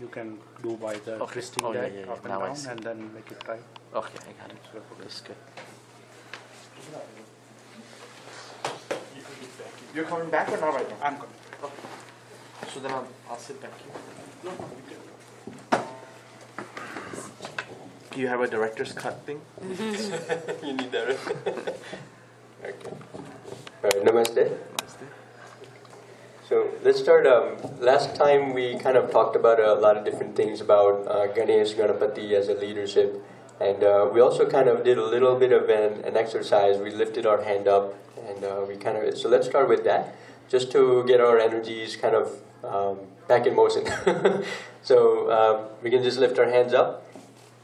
you can do by the Okay. twisting Oh, yeah, yeah, yeah. up and Now I down and then make it tight. Okay, I got it. So, That's good. You're coming back or not right now? I'm coming. So then I'll, I'll sit back here. Do you have a director's cut thing? you need that. okay. All right, namaste. So let's start. Um, last time we kind of talked about a lot of different things about uh, Ganesh Ganapati as a leadership, and uh, we also kind of did a little bit of an, an exercise. We lifted our hand up, and uh, we kind of. So let's start with that, just to get our energies kind of um, back in motion. so um, we can just lift our hands up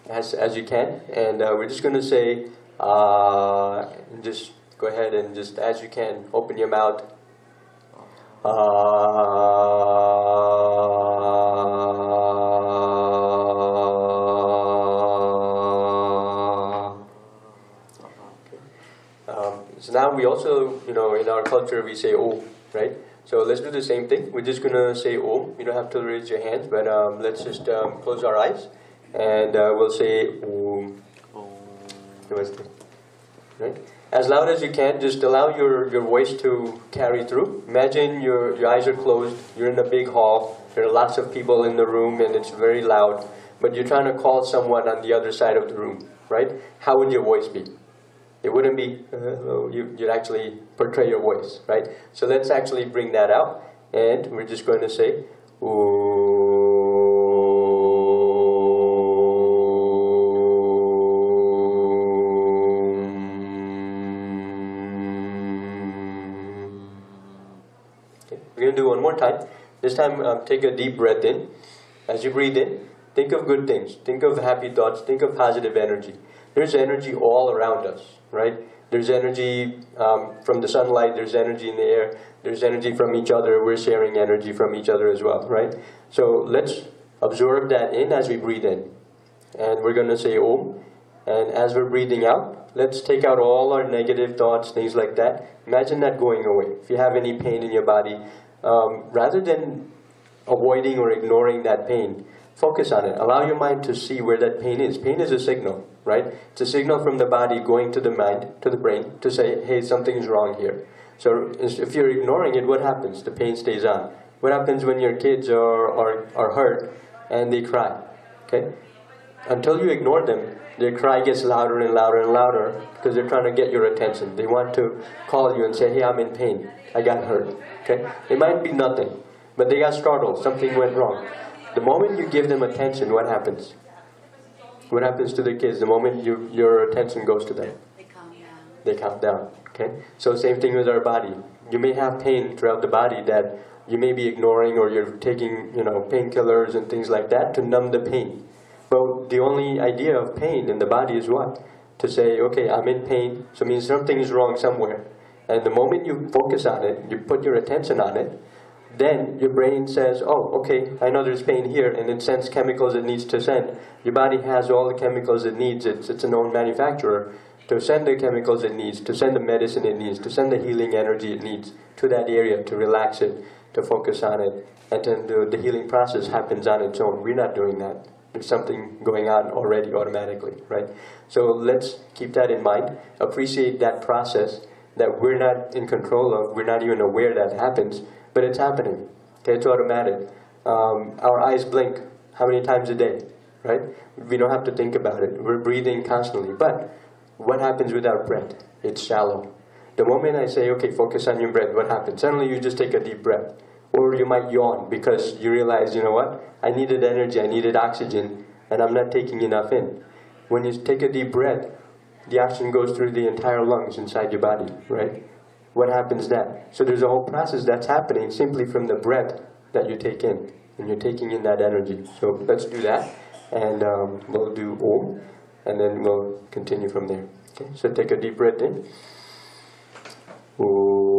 as as you can, and uh, we're just going to say, uh, just go ahead and just as you can open your mouth. Ah. Um, so now we also, you know, in our culture we say Om, right? So let's do the same thing. We're just gonna say Om. You don't have to raise your hands, but um, let's just um, close our eyes and uh, we'll say Om. Namaste. Right? As loud as you can, just allow your, your voice to carry through. Imagine your, your eyes are closed, you're in a big hall, there are lots of people in the room and it's very loud, but you're trying to call someone on the other side of the room, right? How would your voice be? It wouldn't be, uh, hello, you, you'd actually portray your voice, right? So let's actually bring that out, and we're just going to say, Okay, more time. This time, um, take a deep breath in. As you breathe in, think of good things. Think of happy thoughts. Think of positive energy. There's energy all around us, right? There's energy um, from the sunlight. There's energy in the air. There's energy from each other. We're sharing energy from each other as well, right? So let's absorb that in as we breathe in. And we're going to say Om. And as we're breathing out, let's take out all our negative thoughts, things like that. Imagine that going away. If you have any pain in your body, um, rather than avoiding or ignoring that pain, focus on it. Allow your mind to see where that pain is. Pain is a signal, right? It's a signal from the body going to the mind, to the brain, to say, hey, something's wrong here. So if you're ignoring it, what happens? The pain stays on. What happens when your kids are, are, are hurt and they cry? Okay? Until you ignore them, their cry gets louder and louder and louder because they're trying to get your attention. They want to call you and say, hey, I'm in pain. I got hurt. Okay? It might be nothing, but they got startled. Something went wrong. The moment you give them attention, what happens? What happens to the kids the moment you, your attention goes to them? They calm down. They calm down. Okay? So same thing with our body. You may have pain throughout the body that you may be ignoring or you're taking, you know, painkillers and things like that to numb the pain. The only idea of pain in the body is what? To say, okay, I'm in pain, so it means something is wrong somewhere. And the moment you focus on it, you put your attention on it, then your brain says, oh, okay, I know there's pain here, and it sends chemicals it needs to send. Your body has all the chemicals it needs. It's, it's a known manufacturer to send the chemicals it needs, to send the medicine it needs, to send the healing energy it needs to that area, to relax it, to focus on it, and then the, the healing process happens on its own. We're not doing that. There's something going on already automatically, right? So let's keep that in mind. Appreciate that process that we're not in control of. We're not even aware that happens, but it's happening. Okay, it's automatic. Um, our eyes blink how many times a day, right? We don't have to think about it. We're breathing constantly. But what happens with our breath? It's shallow. The moment I say, okay, focus on your breath, what happens? Suddenly you just take a deep breath. Or you might yawn because you realize, you know what? I needed energy, I needed oxygen, and I'm not taking enough in. When you take a deep breath, the oxygen goes through the entire lungs inside your body, right? What happens then? So there's a whole process that's happening simply from the breath that you take in, and you're taking in that energy. So let's do that, and um, we'll do Om, and then we'll continue from there. Okay, so take a deep breath in. Om.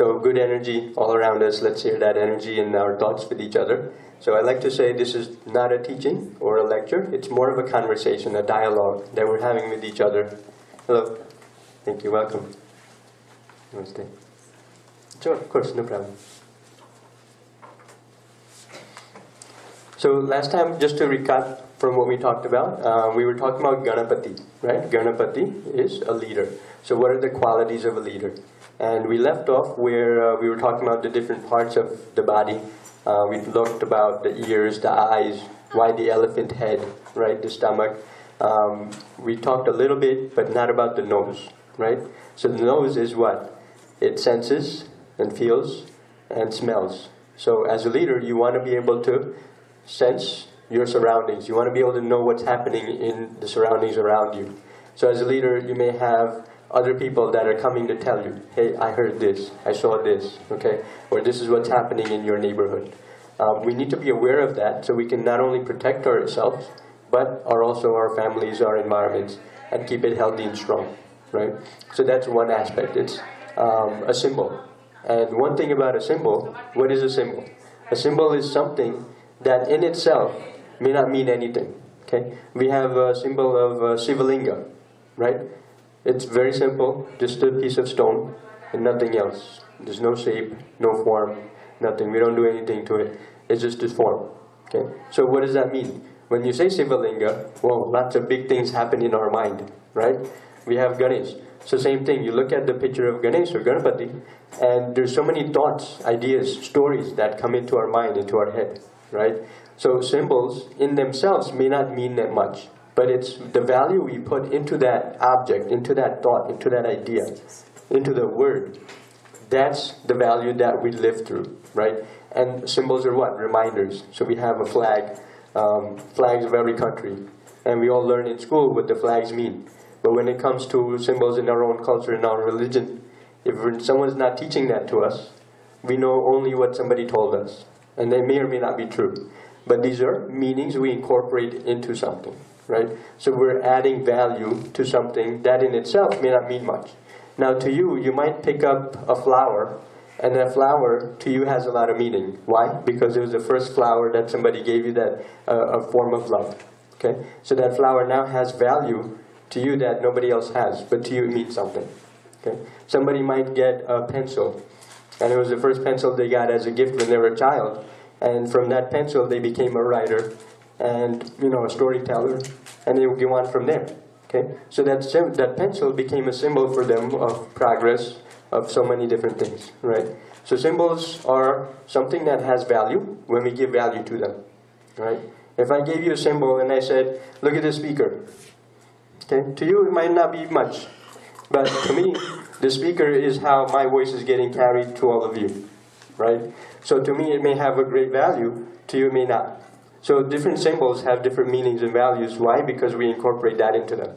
So good energy all around us. Let's share that energy in our thoughts with each other. So I like to say this is not a teaching or a lecture. It's more of a conversation, a dialogue that we're having with each other. Hello. Thank you. Welcome. Namaste. Sure, of course, no problem. So last time, just to recap from what we talked about, uh, we were talking about Ganapati, right? Ganapati is a leader. So what are the qualities of a leader? And we left off where uh, we were talking about the different parts of the body. Uh, we looked about the ears, the eyes, why the elephant head, right? The stomach. Um, we talked a little bit, but not about the nose, right? So the nose is what? It senses and feels and smells. So as a leader, you want to be able to sense your surroundings. You want to be able to know what's happening in the surroundings around you. So as a leader, you may have other people that are coming to tell you, hey, I heard this, I saw this, okay, or this is what's happening in your neighborhood. Um, we need to be aware of that so we can not only protect ourselves, but are also our families, our environments, and keep it healthy and strong, right? So that's one aspect. It's um, a symbol. And one thing about a symbol, what is a symbol? A symbol is something that in itself may not mean anything. Okay, we have a symbol of uh, Sivalinga, right? It's very simple, just a piece of stone and nothing else. There's no shape, no form, nothing. We don't do anything to it. It's just a form. Okay, so what does that mean? When you say Sivalinga, well, lots of big things happen in our mind, right? We have Ganesh. So same thing, you look at the picture of Ganesh or Ganapati, and there's so many thoughts, ideas, stories that come into our mind, into our head, right? So symbols in themselves may not mean that much, but it's the value we put into that object, into that thought, into that idea, into the word. That's the value that we live through, right? And symbols are what? Reminders. So we have a flag, um, flags of every country, and we all learn in school what the flags mean. But when it comes to symbols in our own culture, in our religion, if someone's not teaching that to us, we know only what somebody told us. And they may or may not be true. But these are meanings we incorporate into something, right? So we're adding value to something that in itself may not mean much. Now to you, you might pick up a flower, and that flower to you has a lot of meaning. Why? Because it was the first flower that somebody gave you that uh, a form of love. Okay? So that flower now has value to you that nobody else has, but to you it means something. Okay? Somebody might get a pencil, and it was the first pencil they got as a gift when they were a child, and from that pencil they became a writer, and you know a storyteller, and they go on from there. Okay, so that that pencil became a symbol for them of progress of so many different things, right? So symbols are something that has value when we give value to them, right? If I gave you a symbol and I said, "Look at this speaker," Okay? To you, it might not be much. But to me, the speaker is how my voice is getting carried to all of you. Right? So to me, it may have a great value. To you, it may not. So different symbols have different meanings and values. Why? Because we incorporate that into them.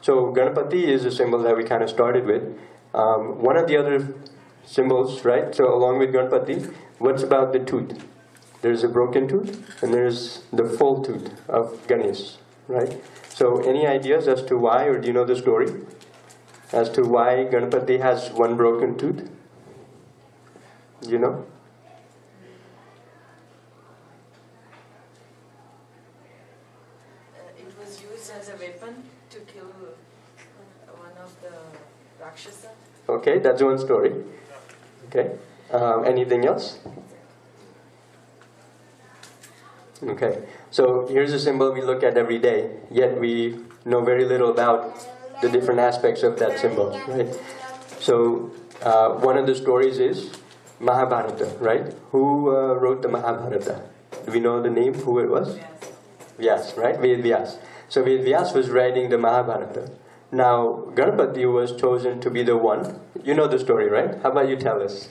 So Ganapati is a symbol that we kind of started with. Um, one of the other symbols, right? So along with Ganapati, what's about the tooth? There's a broken tooth, and there's the full tooth of Ganesh, right? So any ideas as to why, or do you know the story? As to why Ganapati has one broken tooth? You know? Uh, it was used as a weapon to kill uh, one of the Rakshasa. Okay, that's one story. Okay. Um, anything else? Okay. So here's a symbol we look at every day, yet we know very little about the different aspects of that symbol, right? So uh, one of the stories is Mahabharata, right? Who uh, wrote the Mahabharata? Do we know the name, who it was? Vyas, right? Ved Vyas. So Ved Vyas was writing the Mahabharata. Now, Ganapati was chosen to be the one. You know the story, right? How about you tell us?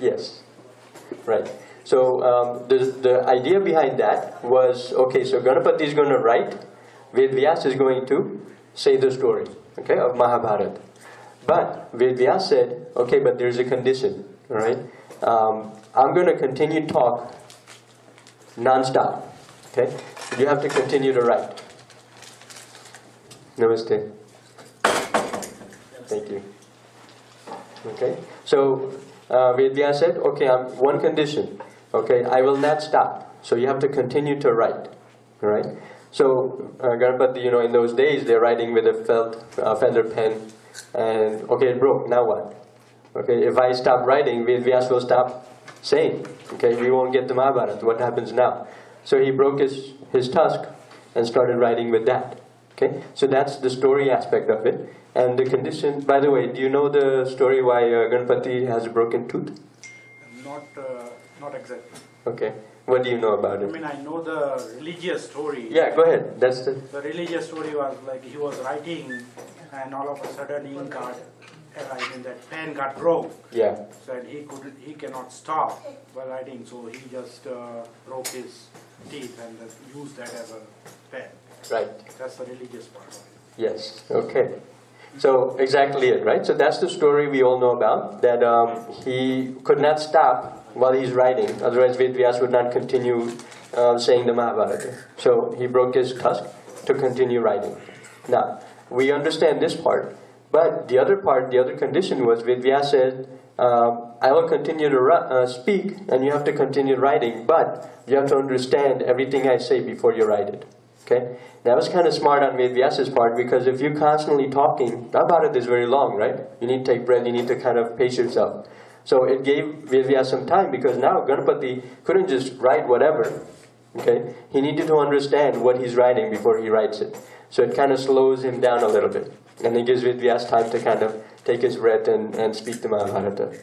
Yes, right. So um, the, the idea behind that was, okay, so Ganapati is going to write, Vedvyas is going to say the story, okay, of Mahabharata. But Vedvyas said, okay, but there's a condition, right? Um, I'm going to continue talk non-stop, okay? You have to continue to write. Namaste. Thank you. Okay, so uh, Vedya said, okay, I'm one condition. Okay, I will not stop. So you have to continue to write. All right. So uh, you know, in those days they're writing with a felt feather pen, and okay, it broke. Now what? Okay, if I stop writing, Vedvyas will stop saying. Okay, we won't get the Mahabharata. What happens now? So he broke his his tusk and started writing with that. Okay, so that's the story aspect of it. And the condition, by the way, do you know the story why uh, Ganpati has a broken tooth? Not, uh, not exactly. Okay, what do you know about it? I mean, I know the religious story. Yeah, go ahead. That's the. The religious story was like he was writing, and all of a sudden ink got, I mean that pen got broke. Yeah, So and he could he cannot stop while writing, so he just uh, broke his teeth and uh, used that as a pen. right. That's the religious part of it. Yes, okay. So exactly it, right? So that's the story we all know about, that um, he could not stop while he's writing, otherwise Vedvyas would not continue uh, saying the Mahabharata. So he broke his tusk to continue writing. Now, we understand this part, but the other part, the other condition was Vedvyas said, um, I will continue to uh, speak and you have to continue writing, but you have to understand everything I say before you write it. Okay? That was kind of smart on Vedvyas's part because if you're constantly talking, Mahabharata is very long, right? You need to take breath, you need to kind of pace yourself. So it gave Vedvyas some time because now Ganpati couldn't just write whatever. Okay? He needed to understand what he's writing before he writes it. So it kind of slows him down a little bit. And it gives Vedvyas time to kind of take his breath and, and speak the Mahabharata.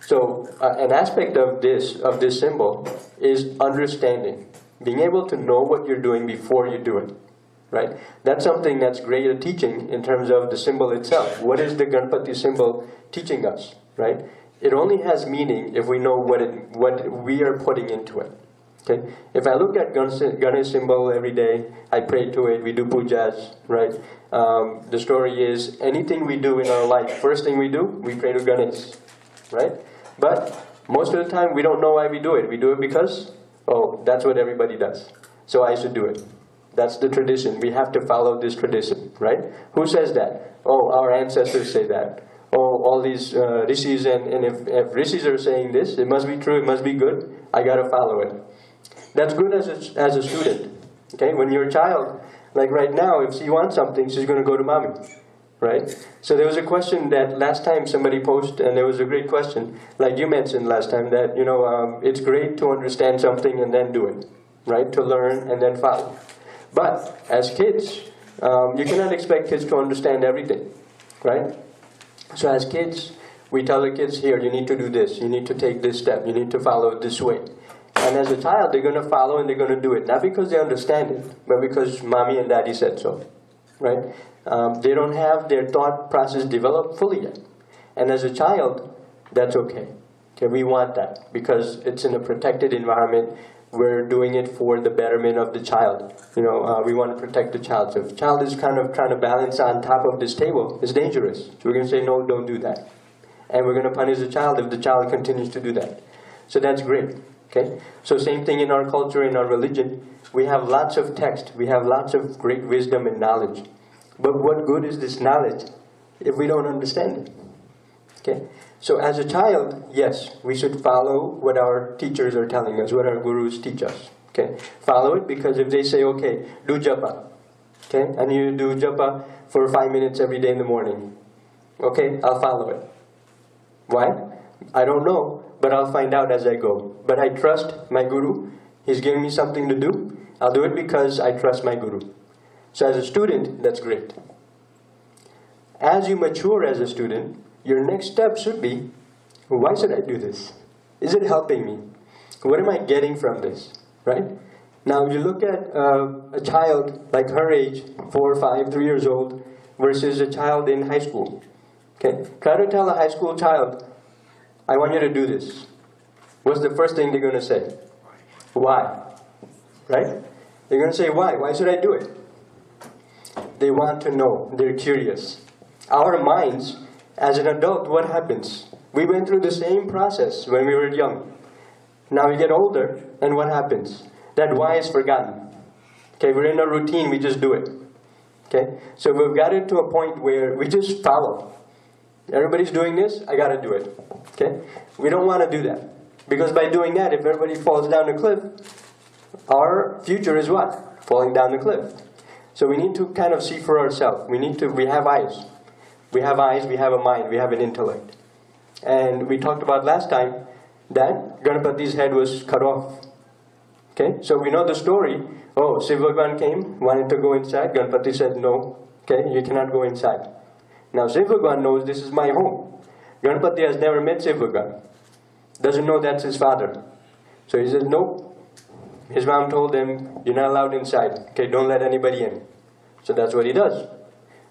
So uh, an aspect of this of this symbol is understanding, being able to know what you're doing before you do it, right? That's something that's great at teaching in terms of the symbol itself. What is the Ganpati symbol teaching us, right? It only has meaning if we know what it what we are putting into it. Okay? If I look at Ganesh symbol every day, I pray to it, we do pujas, right? Um, the story is anything we do in our life, first thing we do, we pray to Ganesh, right? But most of the time we don't know why we do it. We do it because, oh, that's what everybody does. So I should do it. That's the tradition. We have to follow this tradition, right? Who says that? Oh, our ancestors say that. Oh, all these uh, rishis, and, and if, if rishis are saying this, it must be true, it must be good, I gotta follow it. That's good as a, as a student. Okay, when you're a child, like right now, if she wants something, she's going to go to mommy, right? So there was a question that last time somebody posted, and there was a great question, like you mentioned last time, that you know um, it's great to understand something and then do it, right? To learn and then follow. But as kids, um, you cannot expect kids to understand everything, right? So as kids, we tell the kids here, you need to do this, you need to take this step, you need to follow this way. And as a child, they're going to follow and they're going to do it. Not because they understand it, but because mommy and daddy said so. Right? Um, they don't have their thought process developed fully yet. And as a child, that's okay. Okay, we want that because it's in a protected environment. We're doing it for the betterment of the child. You know, uh, we want to protect the child. So if the child is kind of trying to balance on top of this table, it's dangerous. So we're going to say, no, don't do that. And we're going to punish the child if the child continues to do that. So that's great. Okay? So same thing in our culture, in our religion. We have lots of text. We have lots of great wisdom and knowledge. But what good is this knowledge if we don't understand it? Okay? So as a child, yes, we should follow what our teachers are telling us, what our gurus teach us. Okay? Follow it because if they say, okay, do japa. Okay? And you do japa for five minutes every day in the morning. Okay, I'll follow it. Why? I don't know, but I'll find out as I go. But I trust my guru. He's giving me something to do. I'll do it because I trust my guru. So as a student, that's great. As you mature as a student, your next step should be, why should I do this? Is it helping me? What am I getting from this? Right? Now you look at uh, a child like her age, four, five, three years old, versus a child in high school. Okay? Try to tell a high school child, I want you to do this. What's the first thing they're going to say? Why? Right? They're going to say, why? Why should I do it? They want to know. They're curious. Our minds, as an adult, what happens? We went through the same process when we were young. Now we get older, and what happens? That why is forgotten. Okay, we're in a routine, we just do it. Okay? So we've got it to a point where we just follow. Everybody's doing this, I gotta do it. Okay? We don't want to do that. Because by doing that, if everybody falls down the cliff, our future is what? Falling down the cliff. So we need to kind of see for ourselves. We need to, we have eyes. We have eyes, we have a mind, we have an intellect. And we talked about last time that Ganapati's head was cut off. Okay, so we know the story. Oh, Bhagwan came, wanted to go inside. Ganpati said, no, okay, you cannot go inside. Now Shiv Bhagwan knows this is my home. Ganpati has never met Shiv Bhagwan. Doesn't know that's his father. So he says, nope. His mom told him, you're not allowed inside. Okay, don't let anybody in. So that's what he does.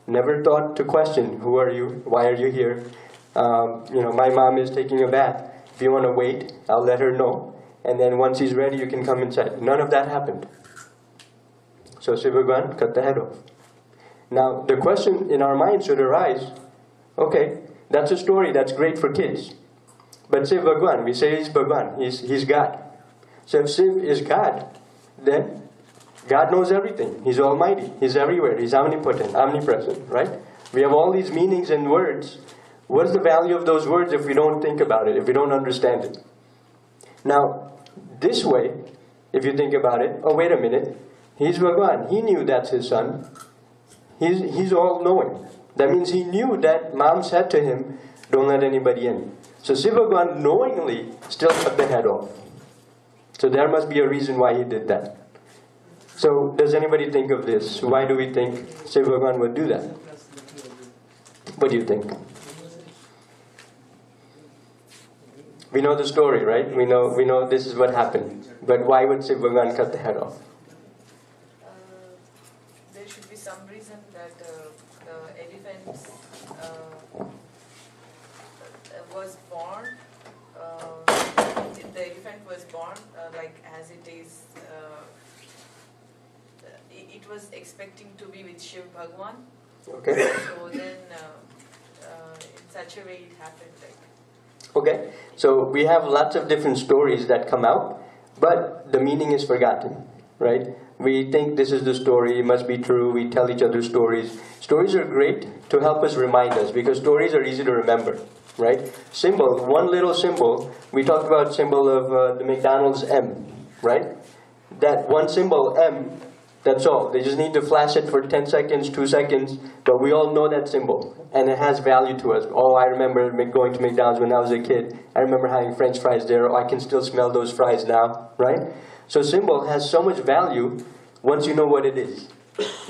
Never thought to question, who are you? Why are you here? Um, you know, my mom is taking a bath. If you want to wait, I'll let her know. And then once he's ready, you can come inside. None of that happened. So Shiv Bhagwan cut the head off. Now, the question in our mind should arise, okay, that's a story that's great for kids. But Shiv Bhagwan, we say he's Bhagwan, he's, he's God. So if Shiv is God, then God knows everything. He's almighty. He's everywhere. He's omnipotent, omnipresent, right? We have all these meanings and words. What is the value of those words if we don't think about it, if we don't understand it? Now, this way, if you think about it, oh, wait a minute. He's Bhagwan. He knew that's his son. He's, he's all knowing. That means he knew that mom said to him, don't let anybody in. So Shiv Bhagwan knowingly still cut the head off. So there must be a reason why he did that. So does anybody think of this? Why do we think Shiv Bhagwan would do that? What do you think? We know the story, right? We know we know this is what happened. But why would Shiv Bhagwan cut the head off? Uh, there should be some reason that uh, the elephant uh, was born. Uh, the elephant was born uh, like as it is. Uh, it, was expecting to be with Shiv Bhagwan. Okay. So then, uh, uh, in such a way, it happened. Like Okay. So we have lots of different stories that come out, but the meaning is forgotten, right? We think this is the story, it must be true, we tell each other stories. Stories are great to help us remind us because stories are easy to remember, right? Symbol, one little symbol, we talked about symbol of uh, the McDonald's M, right? That one symbol, M, that's all. They just need to flash it for 10 seconds, 2 seconds, but we all know that symbol. And it has value to us. Oh, I remember going to McDonald's when I was a kid. I remember having french fries there. Oh, I can still smell those fries now, right? So symbol has so much value once you know what it is.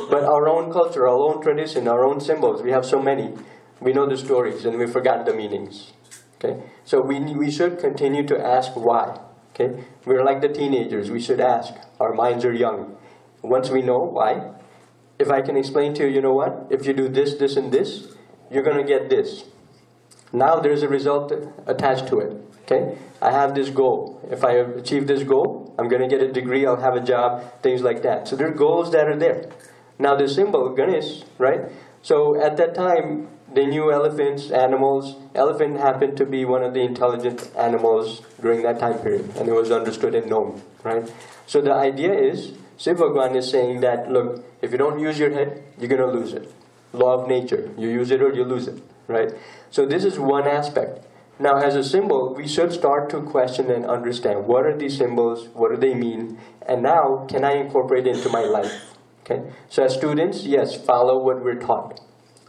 But our own culture, our own tradition, our own symbols, we have so many. We know the stories and we forgot the meanings. Okay? So we, we should continue to ask why. Okay? We're like the teenagers. We should ask. Our minds are young. Once we know why, if I can explain to you, you know what? If you do this, this, and this, you're going to get this. Now there's a result attached to it. Okay? I have this goal. If I achieve this goal, I'm going to get a degree, I'll have a job, things like that. So there are goals that are there. Now the symbol, Ganesh, right? So at that time, they knew elephants, animals. Elephant happened to be one of the intelligent animals during that time period, and it was understood and known, right? So the idea is, Shiv Bhagwan is saying that, look, if you don't use your head, you're going to lose it. Law of nature. You use it or you lose it, right? So this is one aspect. Now, as a symbol, we should start to question and understand what are these symbols, what do they mean, and now can I incorporate into my life? Okay. So, as students, yes, follow what we're taught.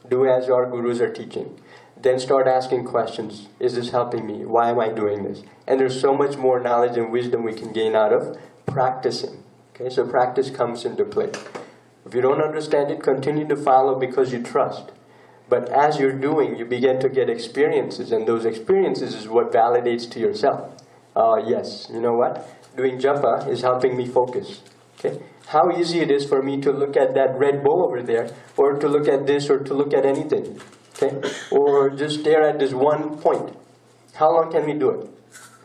Do as our gurus are teaching. Then start asking questions. Is this helping me? Why am I doing this? And there's so much more knowledge and wisdom we can gain out of practicing. Okay, so practice comes into play. If you don't understand it, continue to follow because you trust. But as you're doing, you begin to get experiences, and those experiences is what validates to yourself. Uh, yes, you know what? Doing japa is helping me focus. Okay? How easy it is for me to look at that red bow over there, or to look at this, or to look at anything. Okay? Or just stare at this one point. How long can we do it?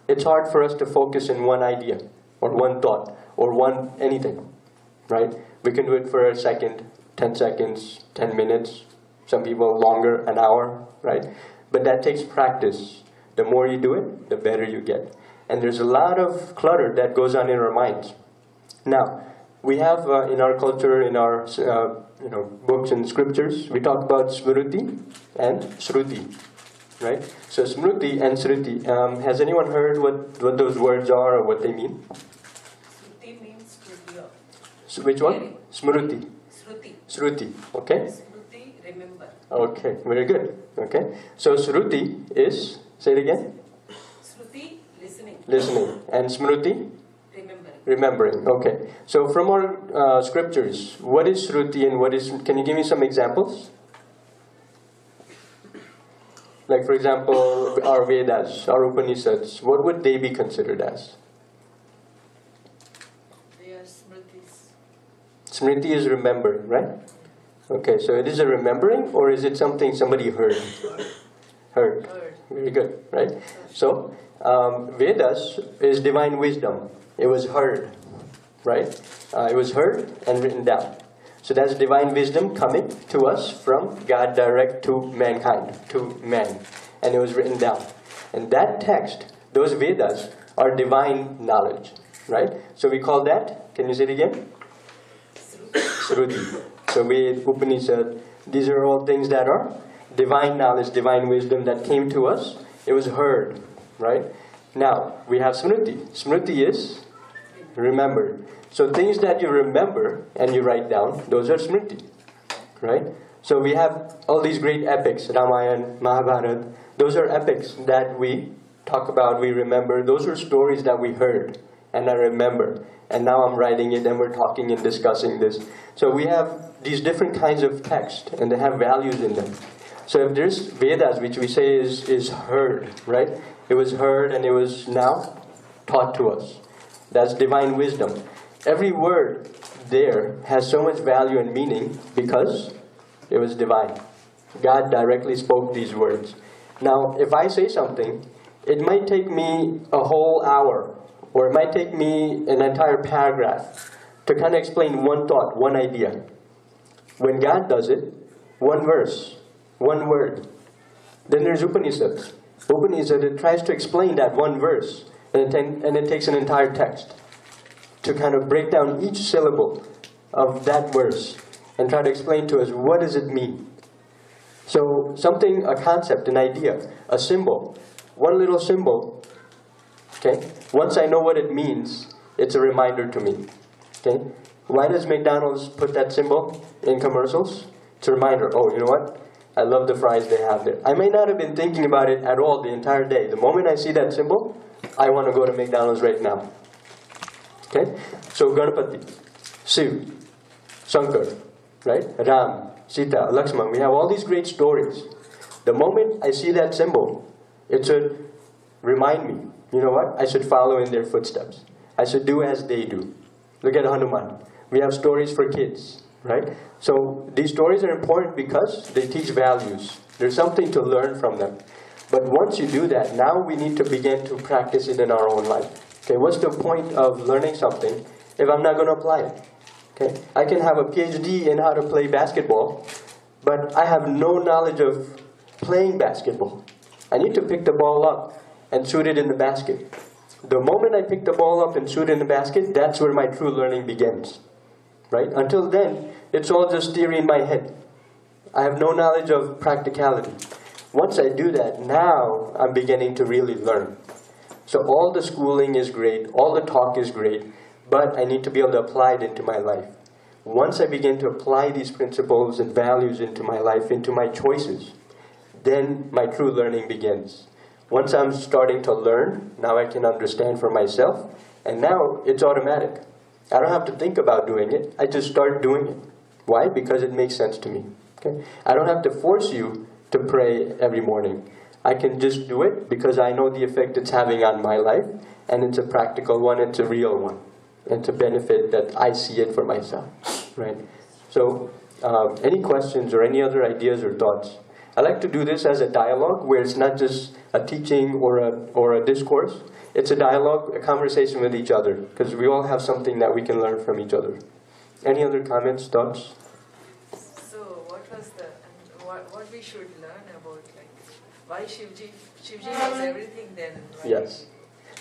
It's hard for us to focus in one idea, or one thought, or one anything. Right? We can do it for a second, 10 seconds, 10 minutes, some people longer, an hour, right? But that takes practice. The more you do it, the better you get. And there's a lot of clutter that goes on in our minds. Now, we have uh, in our culture, in our uh, you know books and scriptures, we talk about smruti and sruti, right? So Smruti and Sruti. Um, has anyone heard what, what those words are or what they mean? Shruti means to hear. So which one? Smruti. Shruti. Shruti. Okay. Shruti, remember. Okay. Very good. Okay. So Shruti is. Say it again. Shruti, listening. Listening. And Smruti. Remembering. Remembering. Okay. So from our uh, scriptures, what is Shruti and what is? Can you give me some examples? Like for example, our Vedas, our Upanishads. What would they be considered as? They are smritis. Smriti is remembering, right? Okay, so it is a remembering or is it something somebody heard? Heard. Very good, right? So, um, Vedas is divine wisdom. It was heard, right? Uh, it was heard and written down. So that's divine wisdom coming to us from God direct to mankind, to man. And it was written down. And that text, those Vedas, are divine knowledge, right? So we call that, can you say it again? Shruti. So Ved, Upanishad, these are all things that are divine knowledge, divine wisdom that came to us. It was heard, right? Now, we have Smriti. Smriti is remembered. So things that you remember and you write down, those are Smriti, right? So we have all these great epics, Ramayana, Mahabharata. Those are epics that we talk about, we remember. Those are stories that we heard and I remember. And now I'm writing it and we're talking and discussing this. So we have these different kinds of text and they have values in them. So if there's Vedas, which we say is, is heard, right? It was heard and it was now taught to us. That's divine wisdom. Every word there has so much value and meaning because it was divine. God directly spoke these words. Now, if I say something, it might take me a whole hour, or it might take me an entire paragraph to kind of explain one thought, one idea. When God does it, one verse, one word. Then there's Upanishads. Upanishad, it tries to explain that one verse, and it, and it takes an entire text to kind of break down each syllable of that verse and try to explain to us what does it mean. So something, a concept, an idea, a symbol, one little symbol, okay? Once I know what it means, it's a reminder to me, okay? Why does McDonald's put that symbol in commercials? It's a reminder, oh, you know what? I love the fries they have there. I may not have been thinking about it at all the entire day. The moment I see that symbol, I want to go to McDonald's right now. Okay? So Ganapati, Shiv, Shankar, right? Ram, Sita, Lakshman, we have all these great stories. The moment I see that symbol, it should remind me, you know what? I should follow in their footsteps. I should do as they do. Look at Hanuman. We have stories for kids, right? So these stories are important because they teach values. There's something to learn from them. But once you do that, now we need to begin to practice it in our own life. Okay, what's the point of learning something if I'm not going to apply it? Okay, I can have a PhD in how to play basketball, but I have no knowledge of playing basketball. I need to pick the ball up and shoot it in the basket. The moment I pick the ball up and shoot it in the basket, that's where my true learning begins. Right? Until then, it's all just theory in my head. I have no knowledge of practicality. Once I do that, now I'm beginning to really learn. So all the schooling is great, all the talk is great, but I need to be able to apply it into my life. Once I begin to apply these principles and values into my life, into my choices, then my true learning begins. Once I'm starting to learn, now I can understand for myself, and now it's automatic. I don't have to think about doing it, I just start doing it. Why? Because it makes sense to me. Okay? I don't have to force you to pray every morning. I can just do it because I know the effect it's having on my life, and it's a practical one, it's a real one. It's a benefit that I see it for myself. Right? So, um, any questions or any other ideas or thoughts? I like to do this as a dialogue where it's not just a teaching or a, or a discourse. It's a dialogue, a conversation with each other, because we all have something that we can learn from each other. Any other comments, thoughts? So what was the, what, what we should learn about like, why Shivji, Shivji knows everything then? why- Yes.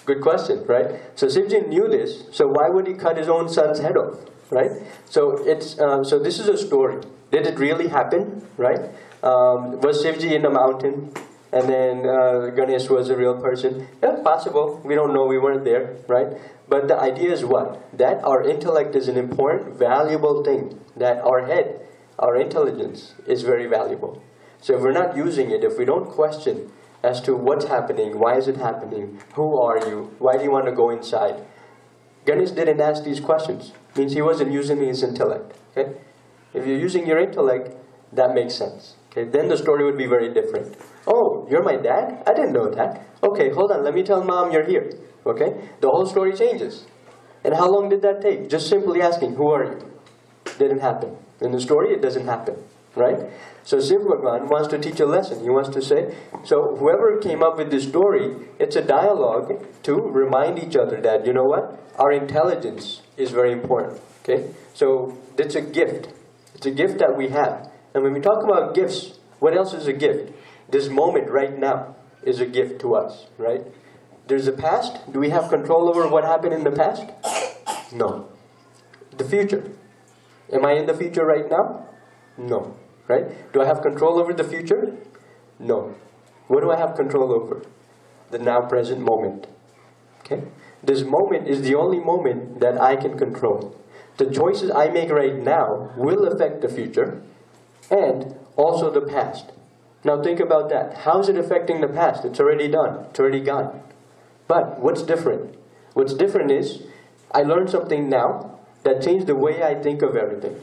Good question, right? So Shivji knew this, so why would he cut his own son's head off, right? So it's uh, so this is a story. Did it really happen, right? Um, was Shivji in the mountain? And then uh, Ganesh was a real person. Yeah, possible. We don't know. We weren't there, right? But the idea is what? That our intellect is an important, valuable thing. That our head, our intelligence, is very valuable. So if we're not using it, if we don't question as to what's happening, why is it happening, who are you, why do you want to go inside, Ganesh didn't ask these questions. Means he wasn't using his intellect. Okay? If you're using your intellect, that makes sense. Okay? Then the story would be very different. Oh, you're my dad? I didn't know that. Okay, hold on, let me tell mom you're here. Okay? The whole story changes. And how long did that take? Just simply asking, who are you? Didn't happen. In the story, it doesn't happen. Right? So Shiv Bhagwan wants to teach a lesson. He wants to say, so whoever came up with this story, it's a dialogue to remind each other that, you know what? Our intelligence is very important. Okay? So it's a gift. It's a gift that we have. And when we talk about gifts, what else is a gift? This moment right now is a gift to us, right? There's a past. Do we have control over what happened in the past? No. The future. Am I in the future right now? No. Right? Do I have control over the future? No. What do I have control over? The now present moment. Okay? This moment is the only moment that I can control. The choices I make right now will affect the future and also the past. Now think about that. How is it affecting the past? It's already done. It's already gone. But what's different? What's different is I learned something now that changed the way I think of everything.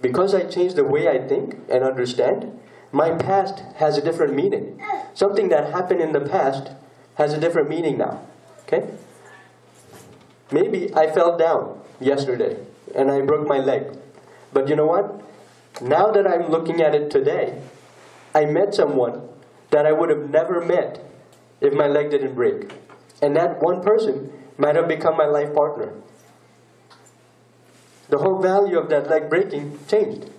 Because I changed the way I think and understand, my past has a different meaning. Something that happened in the past has a different meaning now. Okay? Maybe I fell down yesterday and I broke my leg. But you know what? Now that I'm looking at it today, I met someone that I would have never met if my leg didn't break. And that one person might have become my life partner. The whole value of that leg breaking changed.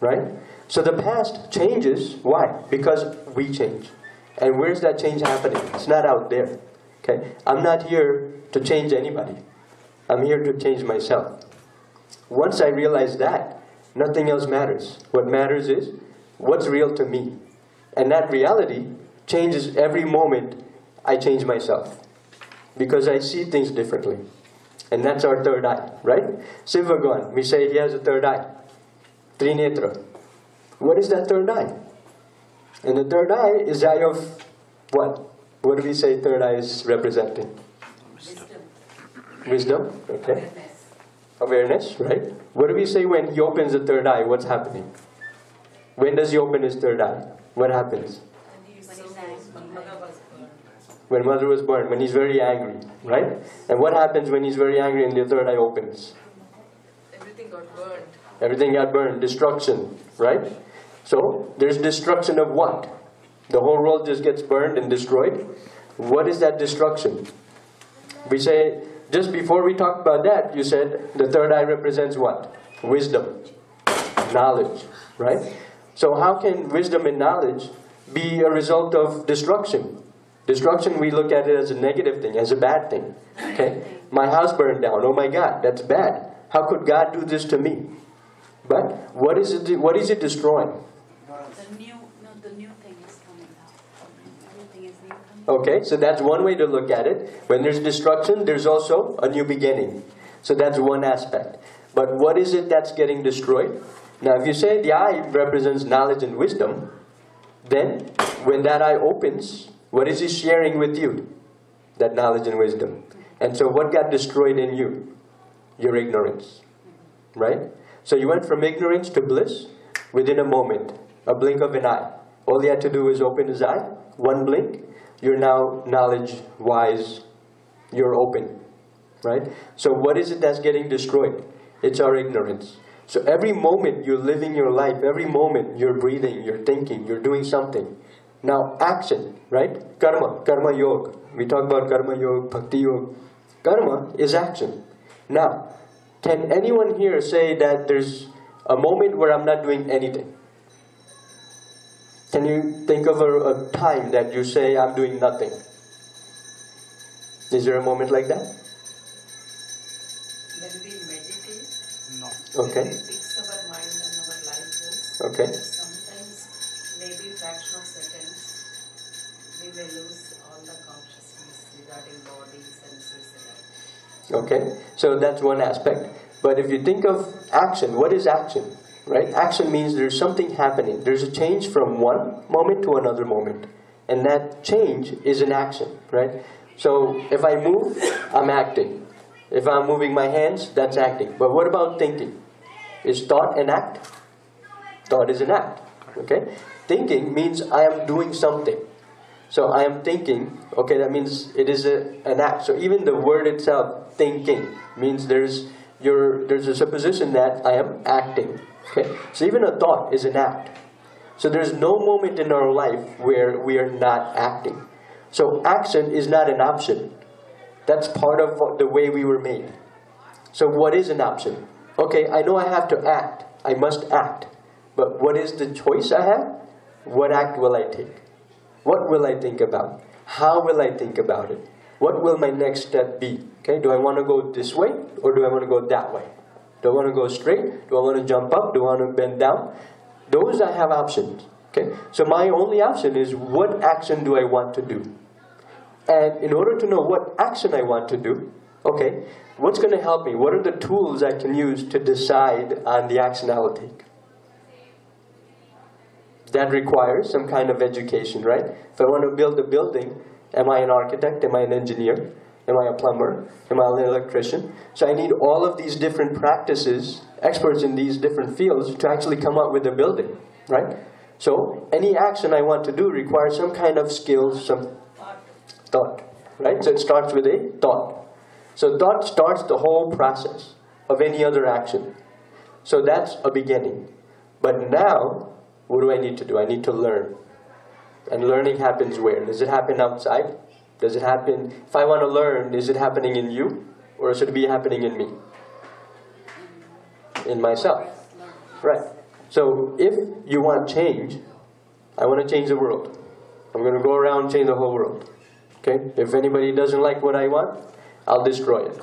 Right? So the past changes. Why? Because we change. And where's that change happening? It's not out there. Okay? I'm not here to change anybody. I'm here to change myself. Once I realize that, nothing else matters. What matters is what's real to me. And that reality changes every moment I change myself. Because I see things differently. And that's our third eye, right? Shiv Bhagwan, we say he has a third eye. Trinetra. What is that third eye? And the third eye is eye of what? What do we say third eye is representing? Wisdom. Wisdom, okay. Awareness. Right? What do we say when he opens the third eye? What's happening? When does he open his third eye? What happens? And he's so when mother was born. When mother was born, when he's very angry, right? And what happens when he's very angry and the third eye opens? Everything got burned. Everything got burned, destruction, right? So there's destruction of what? The whole world just gets burned and destroyed. What is that destruction? We say, just before we talked about that, you said the third eye represents what? Wisdom, knowledge, right? So how can wisdom and knowledge be a result of destruction? Destruction, we look at it as a negative thing, as a bad thing. Okay? My house burned down. Oh my God, that's bad. How could God do this to me? But what is it? What is it destroying? The new, no, the new thing is coming out. Everything is new coming. Okay, so that's one way to look at it. When there's destruction, there's also a new beginning. So that's one aspect. But what is it that's getting destroyed? Now, if you say the eye represents knowledge and wisdom, then when that eye opens, what is he sharing with you? That knowledge and wisdom. And so, what got destroyed in you? Your ignorance. Right? So, you went from ignorance to bliss within a moment, a blink of an eye. All he had to do was open his eye, one blink, you're now knowledge wise, you're open. Right? So, what is it that's getting destroyed? It's our ignorance. So, every moment you're living your life, every moment you're breathing, you're thinking, you're doing something. Now, action, right? Karma, karma yoga. We talk about karma yoga, bhakti yoga. Karma is action. Now, can anyone here say that there's a moment where I'm not doing anything? Can you think of a, a time that you say, I'm doing nothing? Is there a moment like that? When we meditate, No. Okay. we fix our mind on our life goals. Okay. Sometimes maybe fraction of seconds, we may lose all the consciousness regarding body, senses, and all. Okay, so that's one aspect. But if you think of action, what is action? Right? Action means there's something happening. There's a change from one moment to another moment. And that change is an action, right? So if I move, I'm acting. If I'm moving my hands, that's acting. But what about thinking? Is thought an act? Thought is an act. Okay? Thinking means I am doing something. So I am thinking, okay, that means it is a, an act. So even the word itself, thinking, means there's your there's a supposition that I am acting. Okay? So even a thought is an act. So there's no moment in our life where we are not acting. So action is not an option. That's part of the way we were made. So what is an option? Okay, I know I have to act. I must act. But what is the choice I have? What act will I take? What will I think about? How will I think about it? What will my next step be? Okay, do I want to go this way or do I want to go that way? Do I want to go straight? Do I want to jump up? Do I want to bend down? Those I have options. Okay, so my only option is what action do I want to do? And in order to know what action I want to do, okay, what's going to help me? What are the tools I can use to decide on the action I will take? That requires some kind of education, right? If I want to build a building, am I an architect? Am I an engineer? Am I a plumber? Am I an electrician? So I need all of these different practices, experts in these different fields, to actually come up with a building, right? So any action I want to do requires some kind of skill, some thought, right? So it starts with a thought. So thought starts the whole process of any other action. So that's a beginning. But now, what do I need to do? I need to learn. And learning happens where? Does it happen outside? Does it happen, if I want to learn, is it happening in you? Or should it be happening in me? In myself. Right. So if you want change, I want to change the world. I'm going to go around and change the whole world. Okay? If anybody doesn't like what I want, I'll destroy it.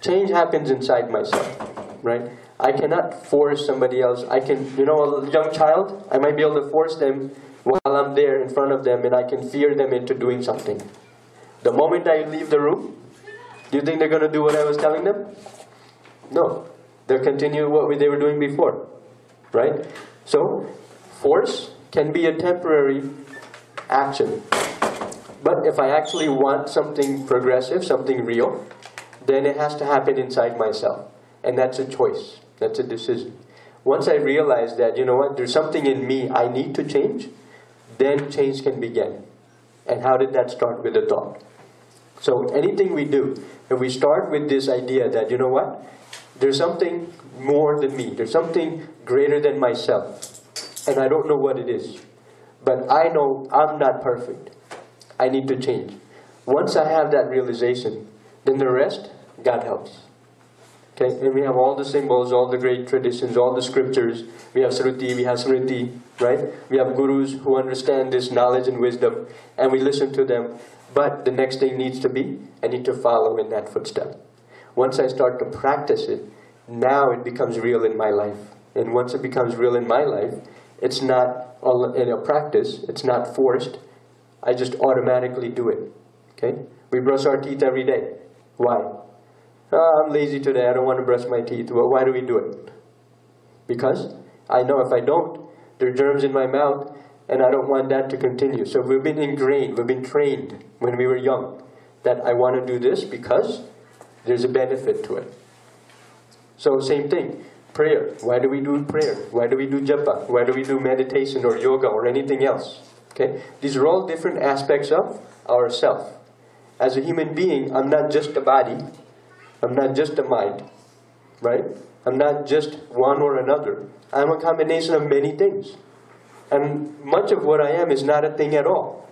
Change happens inside myself, right? I cannot force somebody else. I can, you know, a young child, I might be able to force them while I'm there in front of them and I can fear them into doing something. The moment I leave the room, do you think they're going to do what I was telling them? No. They'll continue what they were doing before, right? So, force can be a temporary action. But if I actually want something progressive, something real, then it has to happen inside myself. And that's a choice, that's a decision. Once I realize that, you know what, there's something in me I need to change, then change can begin. And how did that start? With a thought. So anything we do, if we start with this idea that, you know what, there's something more than me, there's something greater than myself, and I don't know what it is, but I know I'm not perfect. I need to change. Once I have that realization, then the rest, God helps. Okay, and we have all the symbols, all the great traditions, all the scriptures. We have Sruti, we have Smriti, right? We have gurus who understand this knowledge and wisdom, and we listen to them. But the next thing needs to be, I need to follow in that footstep. Once I start to practice it, now it becomes real in my life. And once it becomes real in my life, it's not in a practice, it's not forced. I just automatically do it. Okay? We brush our teeth every day. Why? "Oh, I'm lazy today, I don't want to brush my teeth. Well, why do we do it? Because I know if I don't, there are germs in my mouth, and I don't want that to continue. So we've been ingrained, we've been trained when we were young that I want to do this because there's a benefit to it. So same thing, prayer. Why do we do prayer? Why do we do japa? Why do we do meditation or yoga or anything else? Okay, these are all different aspects of ourself. As a human being, I'm not just a body. I'm not just a mind, right? I'm not just one or another. I'm a combination of many things. And much of what I am is not a thing at all.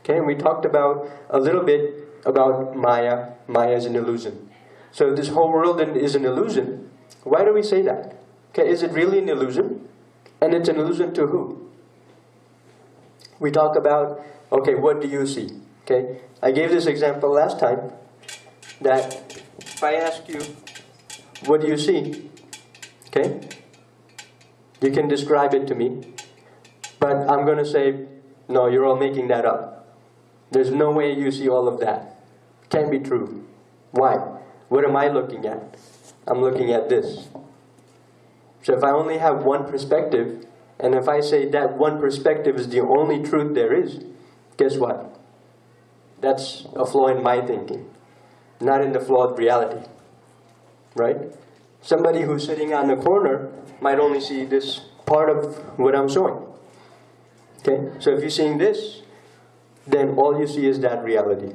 Okay, and we talked about a little bit about Maya. Maya is an illusion. So this whole world is an illusion. Why do we say that? Okay, is it really an illusion? And it's an illusion to who? We talk about, okay, what do you see? Okay, I gave this example last time that if I ask you, what do you see? Okay, you can describe it to me. But I'm going to say, no, you're all making that up. There's no way you see all of that. Can't be true. Why? What am I looking at? I'm looking at this. So if I only have one perspective, and if I say that one perspective is the only truth there is, guess what? That's a flaw in my thinking, not in the flawed reality. Right? Somebody who's sitting on the corner might only see this part of what I'm showing. Okay? So if you're seeing this, then all you see is that reality.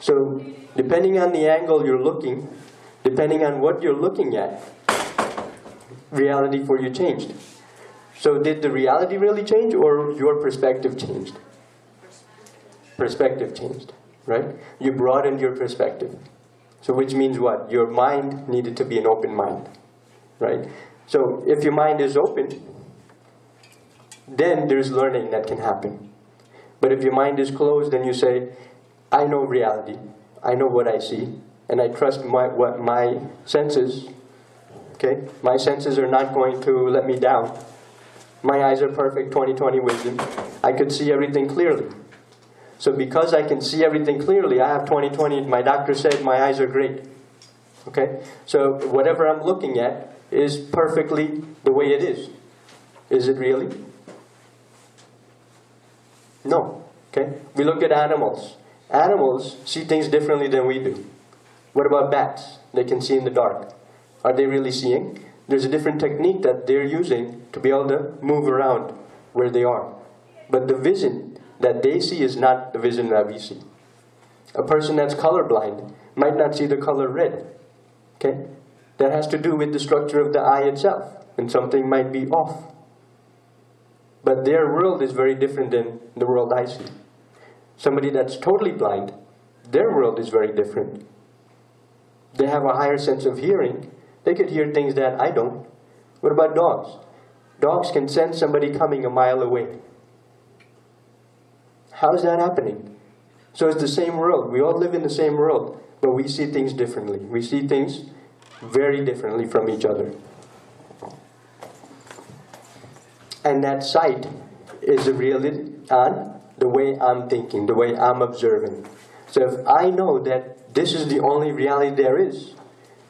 So, depending on the angle you're looking, depending on what you're looking at, reality for you changed. So, did the reality really change or your perspective changed? Perspective changed, right? You broadened your perspective. So, which means what? Your mind needed to be an open mind, right? So, if your mind is open, then there's learning that can happen. But if your mind is closed and you say, I know reality, I know what I see, and I trust my, what my senses, okay? My senses are not going to let me down. My eyes are perfect 20/20 vision. I could see everything clearly. So because I can see everything clearly, I have 20/20. My doctor said my eyes are great. Okay? So whatever I'm looking at is perfectly the way it is. Is it really? No. Okay? We look at animals. Animals see things differently than we do. What about bats? They can see in the dark. Are they really seeing? There's a different technique that they're using to be able to move around where they are. But the vision that they see is not the vision that we see. A person that's colorblind might not see the color red. Okay? That has to do with the structure of the eye itself, and something might be off. But their world is very different than the world I see. Somebody that's totally blind, their world is very different. They have a higher sense of hearing. They could hear things that I don't. What about dogs? Dogs can sense somebody coming a mile away. How is that happening? So it's the same world. We all live in the same world, but we see things differently. We see things very differently from each other. And that sight is a reality on the way I'm thinking, the way I'm observing. So if I know that this is the only reality there is,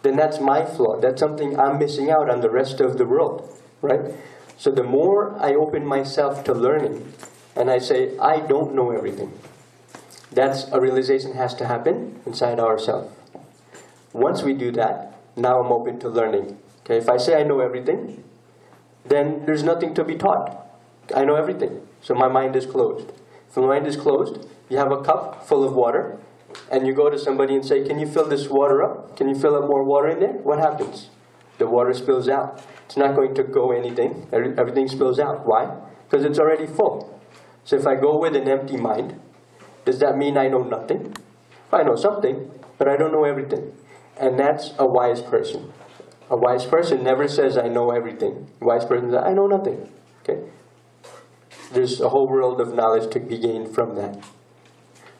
then that's my flaw. That's something I'm missing out on the rest of the world, right? So the more I open myself to learning, and I say, I don't know everything, that's a realization has to happen inside ourselves. Once we do that, now I'm open to learning. Okay, if I say I know everything, then there's nothing to be taught. I know everything. So my mind is closed. If my mind is closed, you have a cup full of water, and you go to somebody and say, Can you fill this water up? Can you fill up more water in there? What happens? The water spills out. It's not going to go anything. Everything spills out. Why? Because it's already full. So if I go with an empty mind, does that mean I know nothing? I know something, but I don't know everything. And that's a wise person. A wise person never says, I know everything. A wise person says, I know nothing. Okay? There's a whole world of knowledge to be gained from that.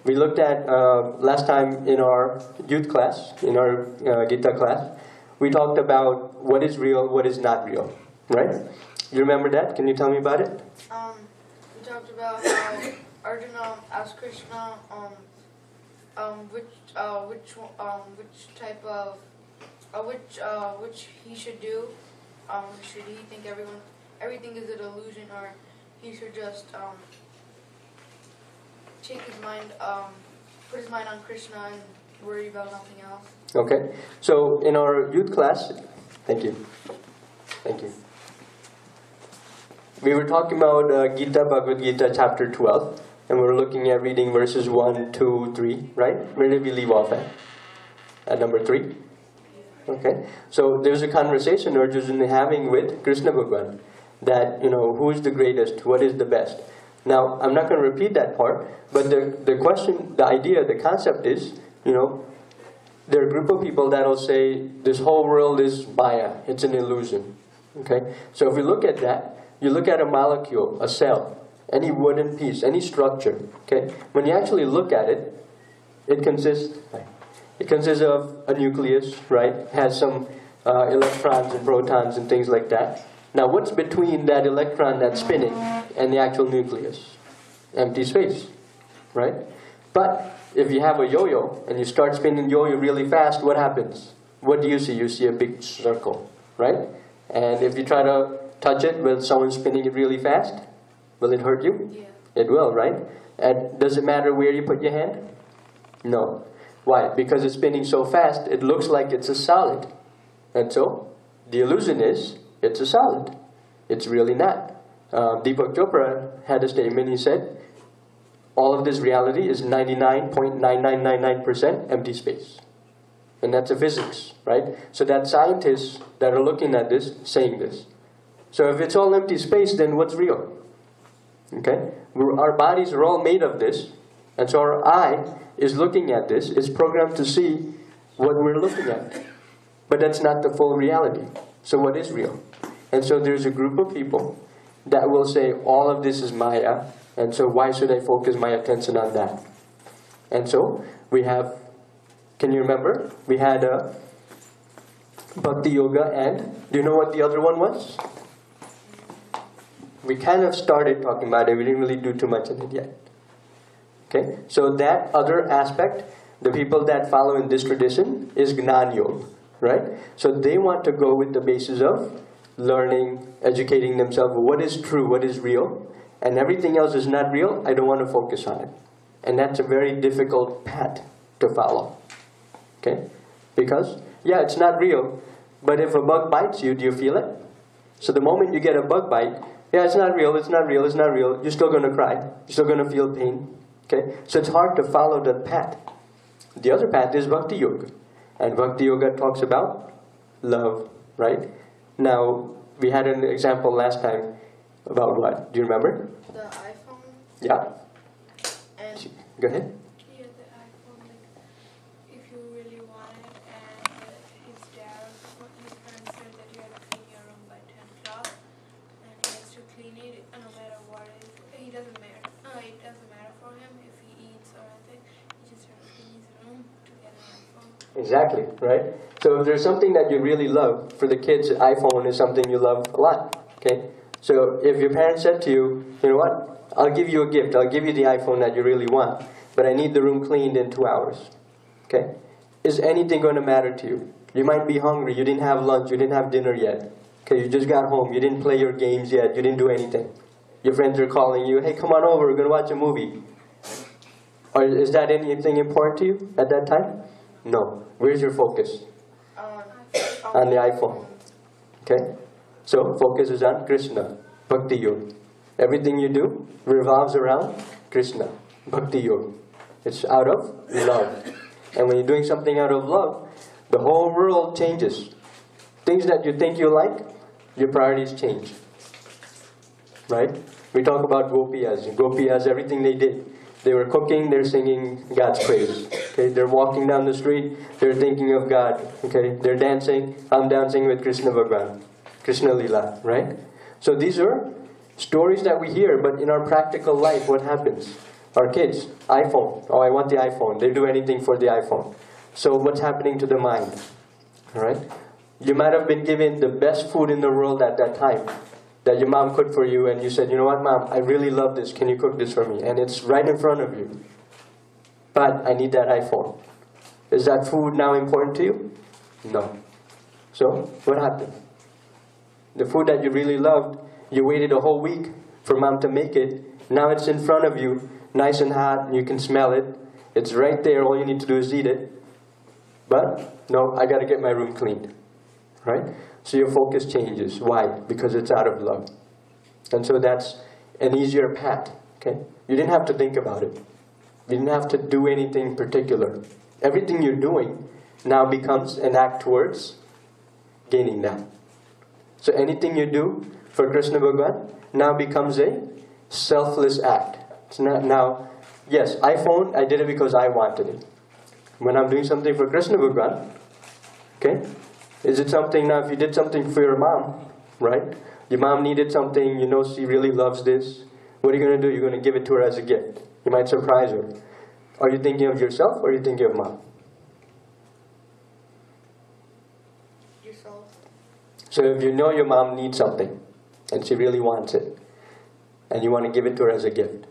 We looked at, uh, last time in our youth class, in our uh, Gita class, we talked about what is real, what is not real. Right? You remember that? Can you tell me about it? Um, about how Arjuna asked Krishna, um, um, which, uh, which, um, which type of, uh, which, uh, which he should do. Um, should he think everyone, everything is an illusion, or he should just, um, take his mind, um, put his mind on Krishna and worry about nothing else. Okay. So in our youth class, thank you. Thank you. We were talking about uh, Gita, Bhagavad Gita, chapter 12, and we were looking at reading verses 1, 2, 3, right? Where did we leave off at? At number 3? Okay. So there's a conversation Arjuna is having with Krishna Bhagwan that, you know, who is the greatest? What is the best? Now, I'm not going to repeat that part, but the, the question, the idea, the concept is, you know, there are a group of people that'll say this whole world is Maya, it's an illusion. Okay? So if we look at that, you look at a molecule, a cell, any wooden piece, any structure, okay? When you actually look at it, it consists it consists of a nucleus, right? Has some uh, electrons and protons and things like that. Now, what's between that electron that's spinning and the actual nucleus? Empty space, right? But if you have a yo-yo and you start spinning yo-yo really fast, what happens? What do you see? You see a big circle, right? And if you try to touch it with someone spinning it really fast, will it hurt you? Yeah. It will, right? And does it matter where you put your hand? No. Why? Because it's spinning so fast, it looks like it's a solid. And so, the illusion is, it's a solid. It's really not. Uh, Deepak Chopra had a statement, he said, all of this reality is 99.9999% empty space. And that's a physics, right? So that scientists that are looking at this saying this. So if it's all empty space, then what's real? Okay? We're, our bodies are all made of this, and so our eye is looking at this, is programmed to see what we're looking at. But that's not the full reality. So what is real? And so there's a group of people that will say all of this is Maya, and so why should I focus my attention on that? And so we have, can you remember? We had uh, Bhakti Yoga and, do you know what the other one was? We kind of started talking about it, we didn't really do too much in it yet. Okay, so that other aspect, the people that follow in this tradition is Gnan Yoga, right? So they want to go with the basis of learning, educating themselves, what is true, what is real, and everything else is not real, I don't want to focus on it. And that's a very difficult path to follow. Okay? Because, yeah, it's not real, but if a bug bites you, do you feel it? So the moment you get a bug bite, yeah, it's not real, it's not real, it's not real, you're still going to cry, you're still going to feel pain. Okay? So it's hard to follow that path. The other path is Bhakti Yoga. And Bhakti Yoga talks about love, right? Now, we had an example last time about what? Do you remember? The iPhone Yeah, and go ahead. Exactly, right? So if there's something that you really love, for the kids, iPhone is something you love a lot, okay? So if your parents said to you, you know what, I'll give you a gift, I'll give you the iPhone that you really want, but I need the room cleaned in two hours, okay? Is anything going to matter to you? You might be hungry, you didn't have lunch, you didn't have dinner yet, okay? You just got home, you didn't play your games yet, you didn't do anything. Your friends are calling you, hey, come on over, we're going to watch a movie. Or is that anything important to you at that time? No. Where's your focus? on, On the iPhone. Okay? So, focus is on Krishna, Bhakti Yoga. Everything you do revolves around Krishna, Bhakti Yoga. It's out of love. And when you're doing something out of love, the whole world changes. Things that you think you like, your priorities change. Right? We talk about gopiyas. Gopiyas, everything they did. They were cooking, they're singing God's praise. Okay, they're walking down the street, they're thinking of God. Okay, they're dancing, I'm dancing with Krishna Bhagwan, Krishna Lila, right? So these are stories that we hear, but in our practical life, what happens? Our kids, iPhone. Oh, I want the iPhone. They do anything for the iPhone. So what's happening to the mind? All right? You might have been given the best food in the world at that time that your mom cooked for you, and you said, You know what, mom, I really love this. Can you cook this for me? And it's right in front of you. But I need that iPhone. Is that food now important to you? No. So, what happened? The food that you really loved, you waited a whole week for mom to make it. Now it's in front of you, nice and hot, and you can smell it. It's right there, all you need to do is eat it. But, no, I gotta get my room cleaned. Right? So your focus changes. Why? Because it's out of love. And so that's an easier path. Okay? You didn't have to think about it. You didn't have to do anything particular. Everything you're doing now becomes an act towards gaining that. So anything you do for Krishna Bhagwan now becomes a selfless act. It's not now, yes, iPhone, I did it because I wanted it. When I'm doing something for Krishna Bhagwan, okay, is it something now, if you did something for your mom, right? Your mom needed something, you know she really loves this. What are you going to do? You're going to give it to her as a gift. You might surprise her. Are you thinking of yourself or are you thinking of mom? yourself. So if you know your mom needs something and she really wants it, and you want to give it to her as a gift,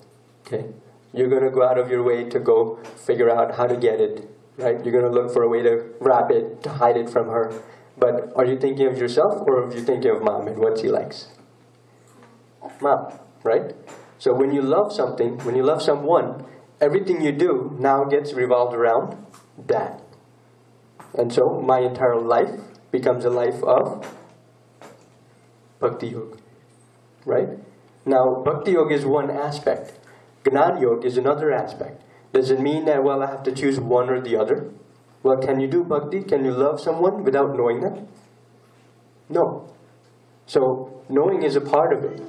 okay? You're going to go out of your way to go figure out how to get it, right? You're going to look for a way to wrap it, to hide it from her. But are you thinking of yourself or are you thinking of mom and what she likes? Mom, right? So when you love something, when you love someone, everything you do now gets revolved around that. And so my entire life becomes a life of Bhakti Yoga. Right? Now, Bhakti Yoga is one aspect. Gnana Yoga is another aspect. Does it mean that, well, I have to choose one or the other? Well, can you do bhakti? Can you love someone without knowing them? No. So, knowing is a part of it.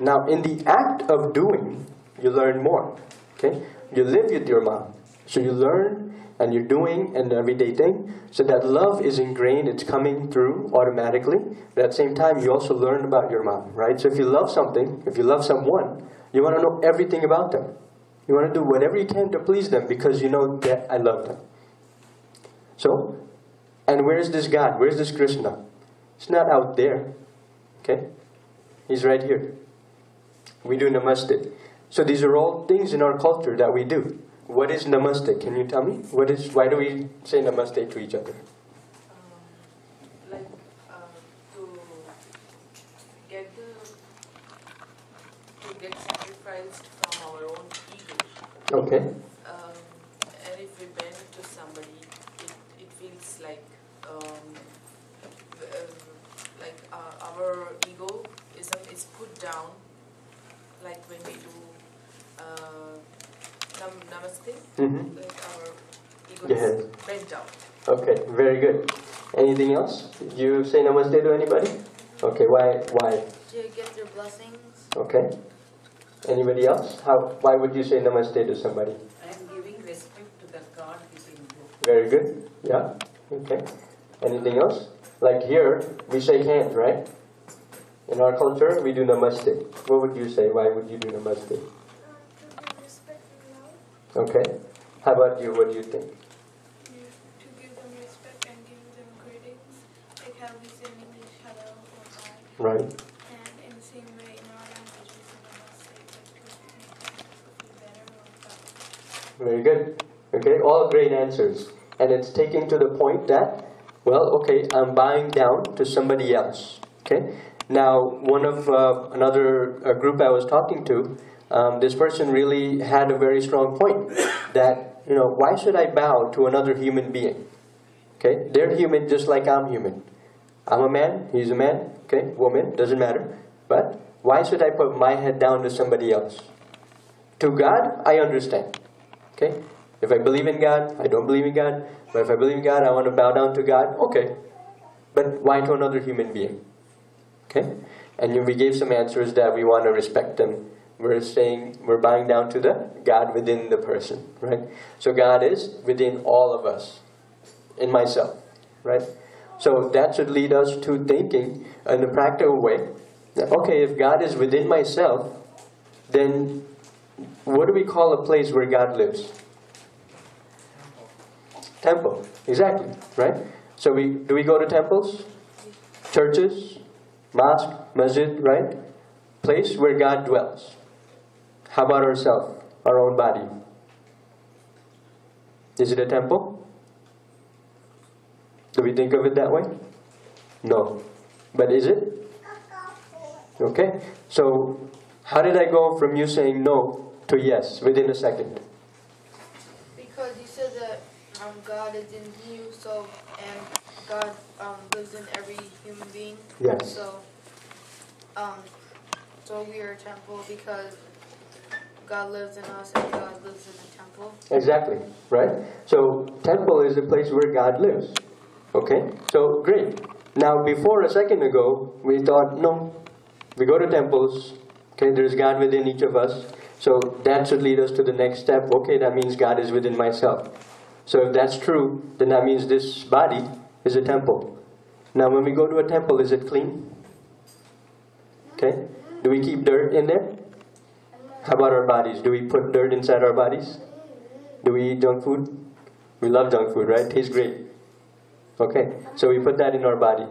Now, in the act of doing, you learn more. Okay? You live with your mom. So you learn and you're doing an everyday thing. So that love is ingrained, it's coming through automatically. But at the same time, you also learn about your mom, right? So if you love something, if you love someone, you want to know everything about them. You want to do whatever you can to please them because you know that I love them. So, and where's this God? Where's this Krishna? He's not out there. Okay? He's right here. We do namaste. So these are all things in our culture that we do. What is namaste? Can you tell me? What is why do we say namaste to each other? Um, like uh, to get the to get sacrificed from our own ego. Okay. Um, and if we bend to somebody, it, it feels like um, uh, like uh, our egoism is put down, like when we do uh, nam, namaste, Mm-hmm. like our ego Yeah. out. Okay, very good. Anything else? Did You say namaste to anybody? Okay, why why? To get their blessings. Okay. Anybody else? How why would you say namaste to somebody? I am giving respect to the God within you. Very good. Yeah. Okay. Anything else? Like here, we shake hands, right? In our culture, we do namaste. What would you say? Why would you do namaste? Respect and love. Okay. How about you? What do you think? To give them respect and give them greetings, like how we say in English, hello or bye. Right. And in the same way, in our language, we say like to make feel better or better. Very good. Okay, all great answers. And it's taking to the point that, well, okay, I'm buying down to somebody else. Okay. Now, one of uh, another uh, group I was talking to, um, this person really had a very strong point that you know why should I bow to another human being? Okay, they're human just like I'm human. I'm a man, he's a man. Okay, woman doesn't matter. But why should I put my head down to somebody else? To God, I understand. Okay? If I believe in God, I don't believe in God. But if I believe in God, I want to bow down to God. Okay. But why to another human being? Okay? And we gave some answers that we want to respect them. We're saying we're bowing down to the God within the person, right? So God is within all of us, in myself, right? So that should lead us to thinking in a practical way that, okay, if God is within myself, then what do we call a place where God lives? Temple. Exactly. Right? So we do we go to temples? Churches? Mosque? Masjid, right? Place where God dwells. How about ourselves? Our own body? Is it a temple? Do we think of it that way? No. But is it? Okay. So how did I go from you saying no to yes within a second? Because you said that um, God is in you, so and God um, lives in every human being. Yes. So, um, so we are a temple because God lives in us and God lives in the temple. Exactly, right? So, temple is the place where God lives. Okay? So, great. Now, before a second ago, we thought, no, we go to temples, okay, there's God within each of us. So, that should lead us to the next step. Okay, that means God is within myself. So, if that's true, then that means this body is a temple. Now, when we go to a temple, is it clean? Okay? Do we keep dirt in there? How about our bodies? Do we put dirt inside our bodies? Do we eat junk food? We love junk food, right? Tastes great. Okay, so we put that in our body.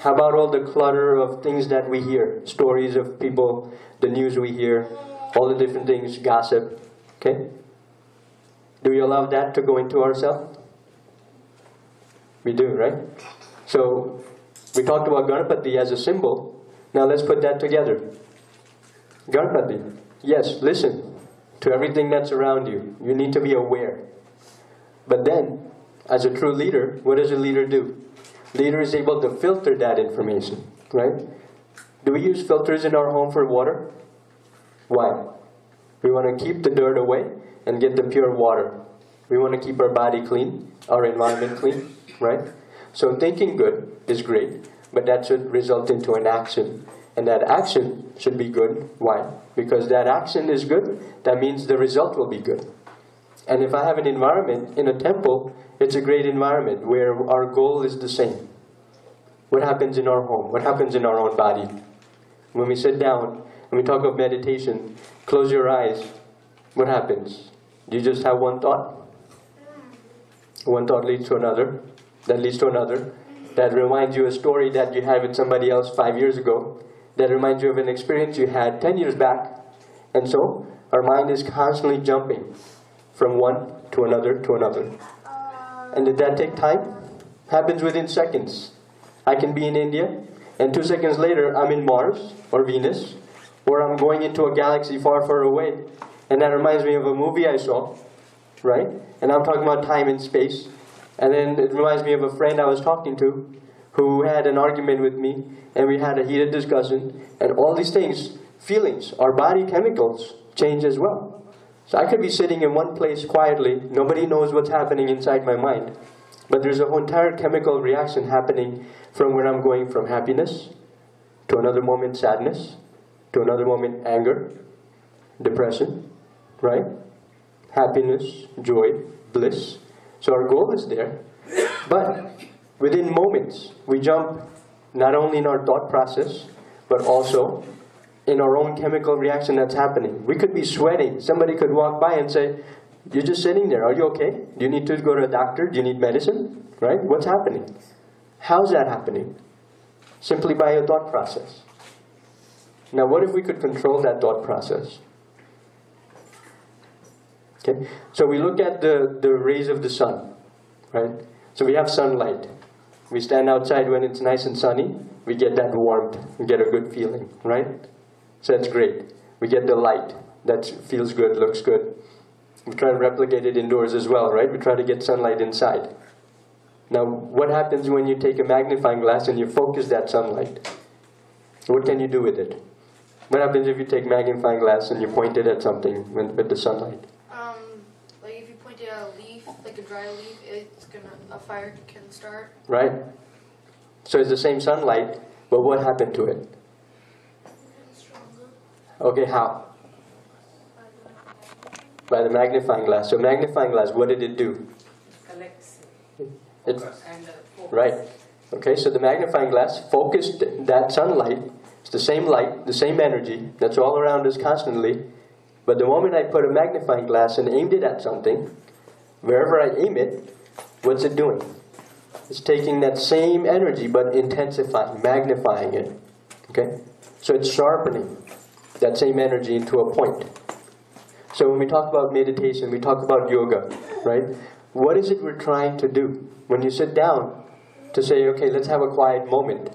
How about all the clutter of things that we hear? Stories of people, the news we hear, all the different things, gossip. Okay? Do we allow that to go into ourselves? We do, right? So, we talked about Ganpati as a symbol. Now let's put that together. Ganpati, yes, listen to everything that's around you. You need to be aware. But then, as a true leader, what does a leader do? Leader is able to filter that information, right? Do we use filters in our home for water? Why? We want to keep the dirt away and get the pure water. We want to keep our body clean, our environment clean, right? So thinking good is great, but that should result into an action. And that action should be good. Why? Because that action is good, that means the result will be good. And if I have an environment in a temple, it's a great environment where our goal is the same. What happens in our home? What happens in our own body? When we sit down and we talk of meditation, close your eyes, what happens? Do you just have one thought? One thought leads to another, that leads to another, that reminds you a story that you had with somebody else five years ago, that reminds you of an experience you had 10 years back. And so, our mind is constantly jumping from one to another to another. And did that take time? Happens within seconds. I can be in India, and two seconds later, I'm in Mars or Venus, or I'm going into a galaxy far, far away. And that reminds me of a movie I saw, right? And I'm talking about time and space. And then it reminds me of a friend I was talking to who had an argument with me, and we had a heated discussion. And all these things, feelings, our body chemicals change as well. So I could be sitting in one place quietly, nobody knows what's happening inside my mind. But there's a whole entire chemical reaction happening from where I'm going from happiness to another moment sadness, to another moment anger, depression, right? Happiness, joy, bliss. So our goal is there. But within moments, we jump not only in our thought process, but also in our own chemical reaction that's happening. We could be sweating. Somebody could walk by and say, You're just sitting there. Are you okay? Do you need to go to a doctor? Do you need medicine? Right? What's happening? How's that happening? Simply by a thought process. Now, what if we could control that thought process? Okay, so we look at the, the rays of the sun, right? So we have sunlight. We stand outside when it's nice and sunny, we get that warmth, we get a good feeling, right? So that's great. We get the light, that feels good, looks good. We try to replicate it indoors as well, right? We try to get sunlight inside. Now, what happens when you take a magnifying glass and you focus that sunlight? What can you do with it? What happens if you take magnifying glass and you point it at something with, with the sunlight? Like if you point it at a leaf, like a dry leaf, it's gonna a fire can start. Right? So it's the same sunlight, but what happened to it? Okay, how? By the magnifying glass. So magnifying glass, what did it do? collects It, and uh, right. Okay, so the magnifying glass focused that sunlight. It's the same light, the same energy that's all around us constantly. But the moment I put a magnifying glass and aimed it at something, wherever I aim it, what's it doing? It's taking that same energy but intensifying, magnifying it. Okay? So it's sharpening that same energy into a point. So when we talk about meditation, we talk about yoga, right? What is it we're trying to do? When you sit down to say, okay, let's have a quiet moment.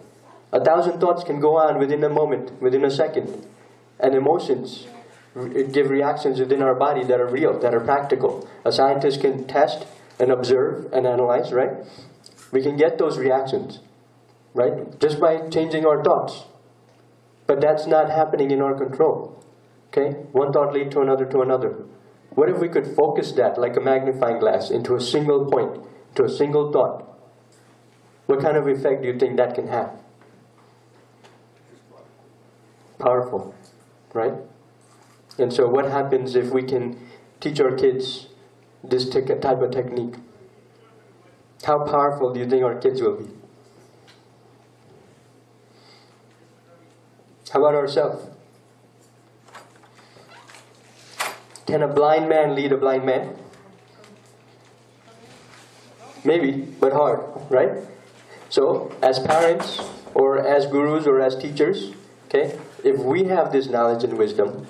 A thousand thoughts can go on within a moment, within a second. And emotions give reactions within our body that are real, that are practical. A scientist can test and observe and analyze, right? We can get those reactions, right? Just by changing our thoughts. But that's not happening in our control. Okay? One thought lead to another to another. What if we could focus that like a magnifying glass into a single point, to a single thought? What kind of effect do you think that can have? Powerful, right? And so, what happens if we can teach our kids this type of technique? How powerful do you think our kids will be? How about ourselves? Can a blind man lead a blind man? Maybe, but hard, right? So, as parents, or as gurus or as teachers, okay, if we have this knowledge and wisdom,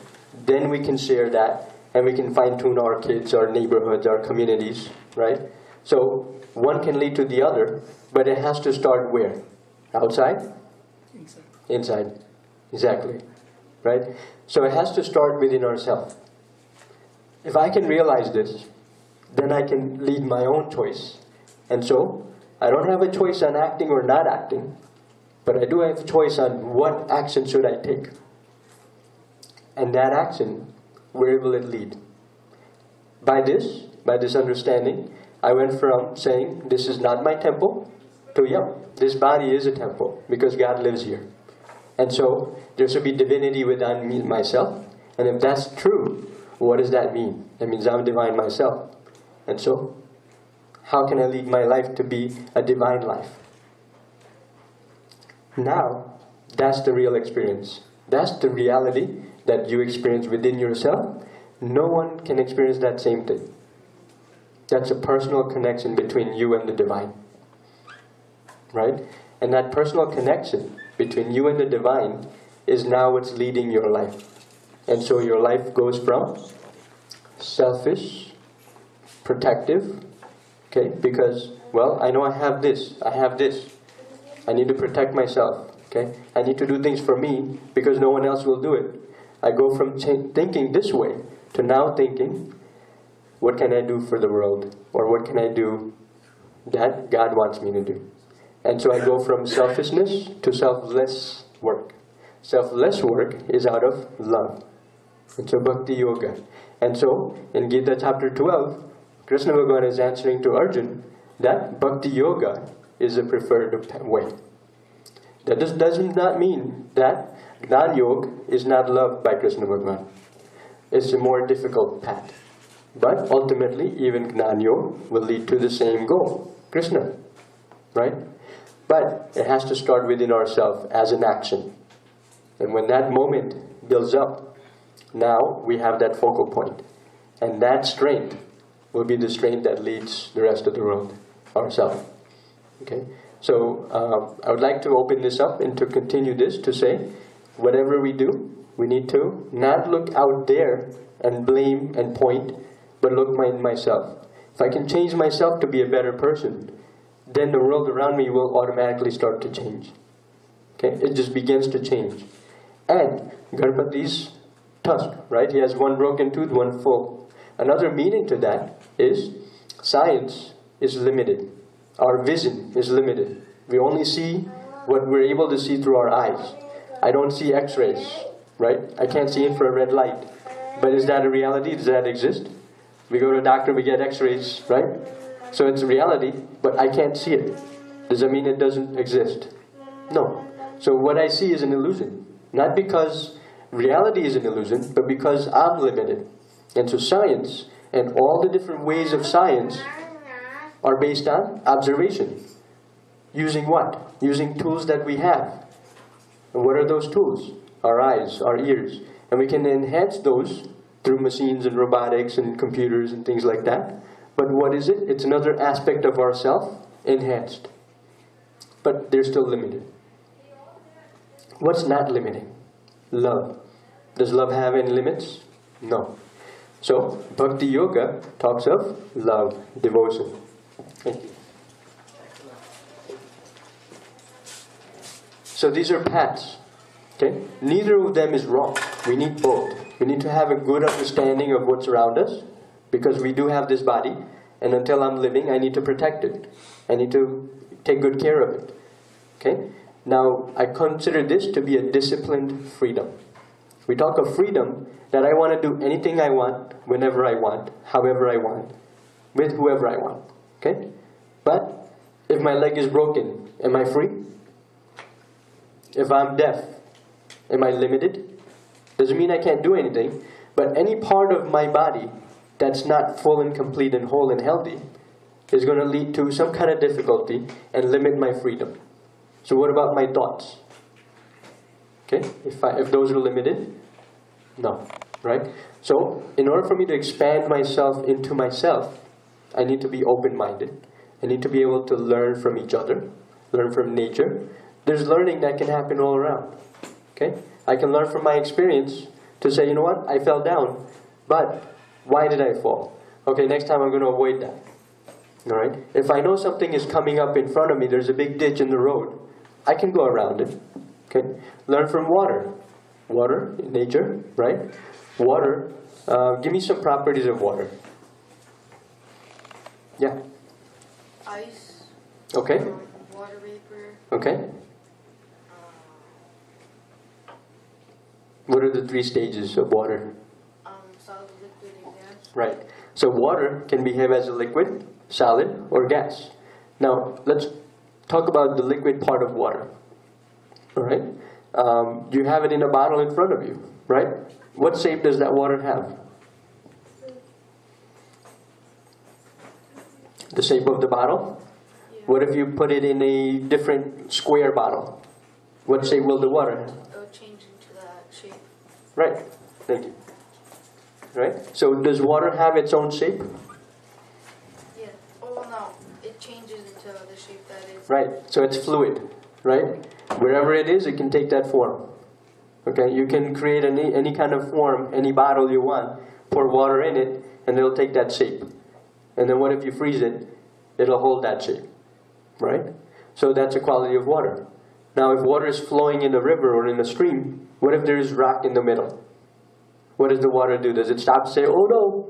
then we can share that and we can fine tune our kids, our neighborhoods, our communities, right? So one can lead to the other, but it has to start where? Outside? Inside. Inside. Exactly. Right? So it has to start within ourselves. If I can realize this, then I can lead my own choice. And so, I don't have a choice on acting or not acting, but I do have a choice on what action should I take. And that action, where will it lead? By this, by this understanding, I went from saying, this is not my temple, to, yeah, this body is a temple, because God lives here. And so, there should be divinity within me, myself. And if that's true, what does that mean? That means I'm divine myself. And so, how can I lead my life to be a divine life? Now, that's the real experience. That's the reality that you experience within yourself. No one can experience that same thing. That's a personal connection between you and the divine. Right? And that personal connection between you and the divine is now what's leading your life. And so your life goes from selfish, protective, okay, because, well, I know I have this, I have this. I need to protect myself, okay? I need to do things for me because no one else will do it. I go from thinking this way to now thinking, what can I do for the world? Or what can I do that God wants me to do? And so I go from selfishness to selfless work. Selfless work is out of love. It's a bhakti yoga. And so, in Gita chapter 12, Krishna Bhagavan is answering to Arjun that bhakti yoga is the preferred way. That does, does not mean that Gnan Yoga is not loved by Krishna Bhagavan. It's a more difficult path. But ultimately, even Gnan Yoga will lead to the same goal Krishna. Right? But it has to start within ourselves as an action. And when that moment builds up, now we have that focal point. And that strength will be the strength that leads the rest of the world, ourselves. Okay? So uh, I would like to open this up and to continue this to say, whatever we do, we need to not look out there and blame and point, but look my, myself. If I can change myself to be a better person, then the world around me will automatically start to change. Okay? It just begins to change. And Ganpati's tusk, right? He has one broken tooth, one full. Another meaning to that is science is limited. Our vision is limited. We only see what we're able to see through our eyes. I don't see x-rays, right? I can't see infrared light. But is that a reality? Does that exist? We go to a doctor, we get x-rays, right? So it's a reality, but I can't see it. Does that mean it doesn't exist? No. So what I see is an illusion. Not because reality is an illusion, but because I'm limited. And so science and all the different ways of science are based on observation. Using what? Using tools that we have. And what are those tools? Our eyes, our ears. And we can enhance those through machines and robotics and computers and things like that. But what is it? It's another aspect of ourself enhanced. But they're still limited. What's not limiting? Love. Does love have any limits? No. So, Bhakti Yoga talks of love, devotion. Thank you. So these are paths. Okay? Neither of them is wrong. We need both. We need to have a good understanding of what's around us because we do have this body and until I'm living I need to protect it. I need to take good care of it. Okay? Now I consider this to be a disciplined freedom. We talk of freedom that I want to do anything I want, whenever I want, however I want, with whoever I want. Okay? But if my leg is broken, am I free? If I'm deaf, am I limited? Doesn't mean I can't do anything, but any part of my body that's not full and complete and whole and healthy is going to lead to some kind of difficulty and limit my freedom. So what about my thoughts? Okay, if, I, if those are limited, no, right? So in order for me to expand myself into myself, I need to be open-minded. I need to be able to learn from each other, learn from nature. There's learning that can happen all around. Okay? I can learn from my experience to say, you know what, I fell down, but why did I fall? Okay, next time I'm going to avoid that. All right? If I know something is coming up in front of me, there's a big ditch in the road, I can go around it. Okay? Learn from water. Water, nature, right? Water. Uh, give me some properties of water. Yeah. Ice. Okay. Water vapor. Okay. What are the three stages of water? um, solid, liquid, and gas. Right. So water can behave as a liquid, solid, or gas. Now let's talk about the liquid part of water. All right. Um, you have it in a bottle in front of you, right? What shape does that water have? The shape of the bottle. Yeah. What if you put it in a different square bottle? What shape will the water have? Right. Thank you. Right. So does water have its own shape? Yeah. Oh no, it changes into the shape that is. Right. So it's fluid, right? Wherever it is, it can take that form. Okay. You can create any any kind of form, any bottle you want, pour water in it, and it'll take that shape. And then what if you freeze it? It'll hold that shape, right? So that's a quality of water. Now, if water is flowing in a river or in a stream, what if there is rock in the middle? What does the water do? Does it stop say, "Oh no,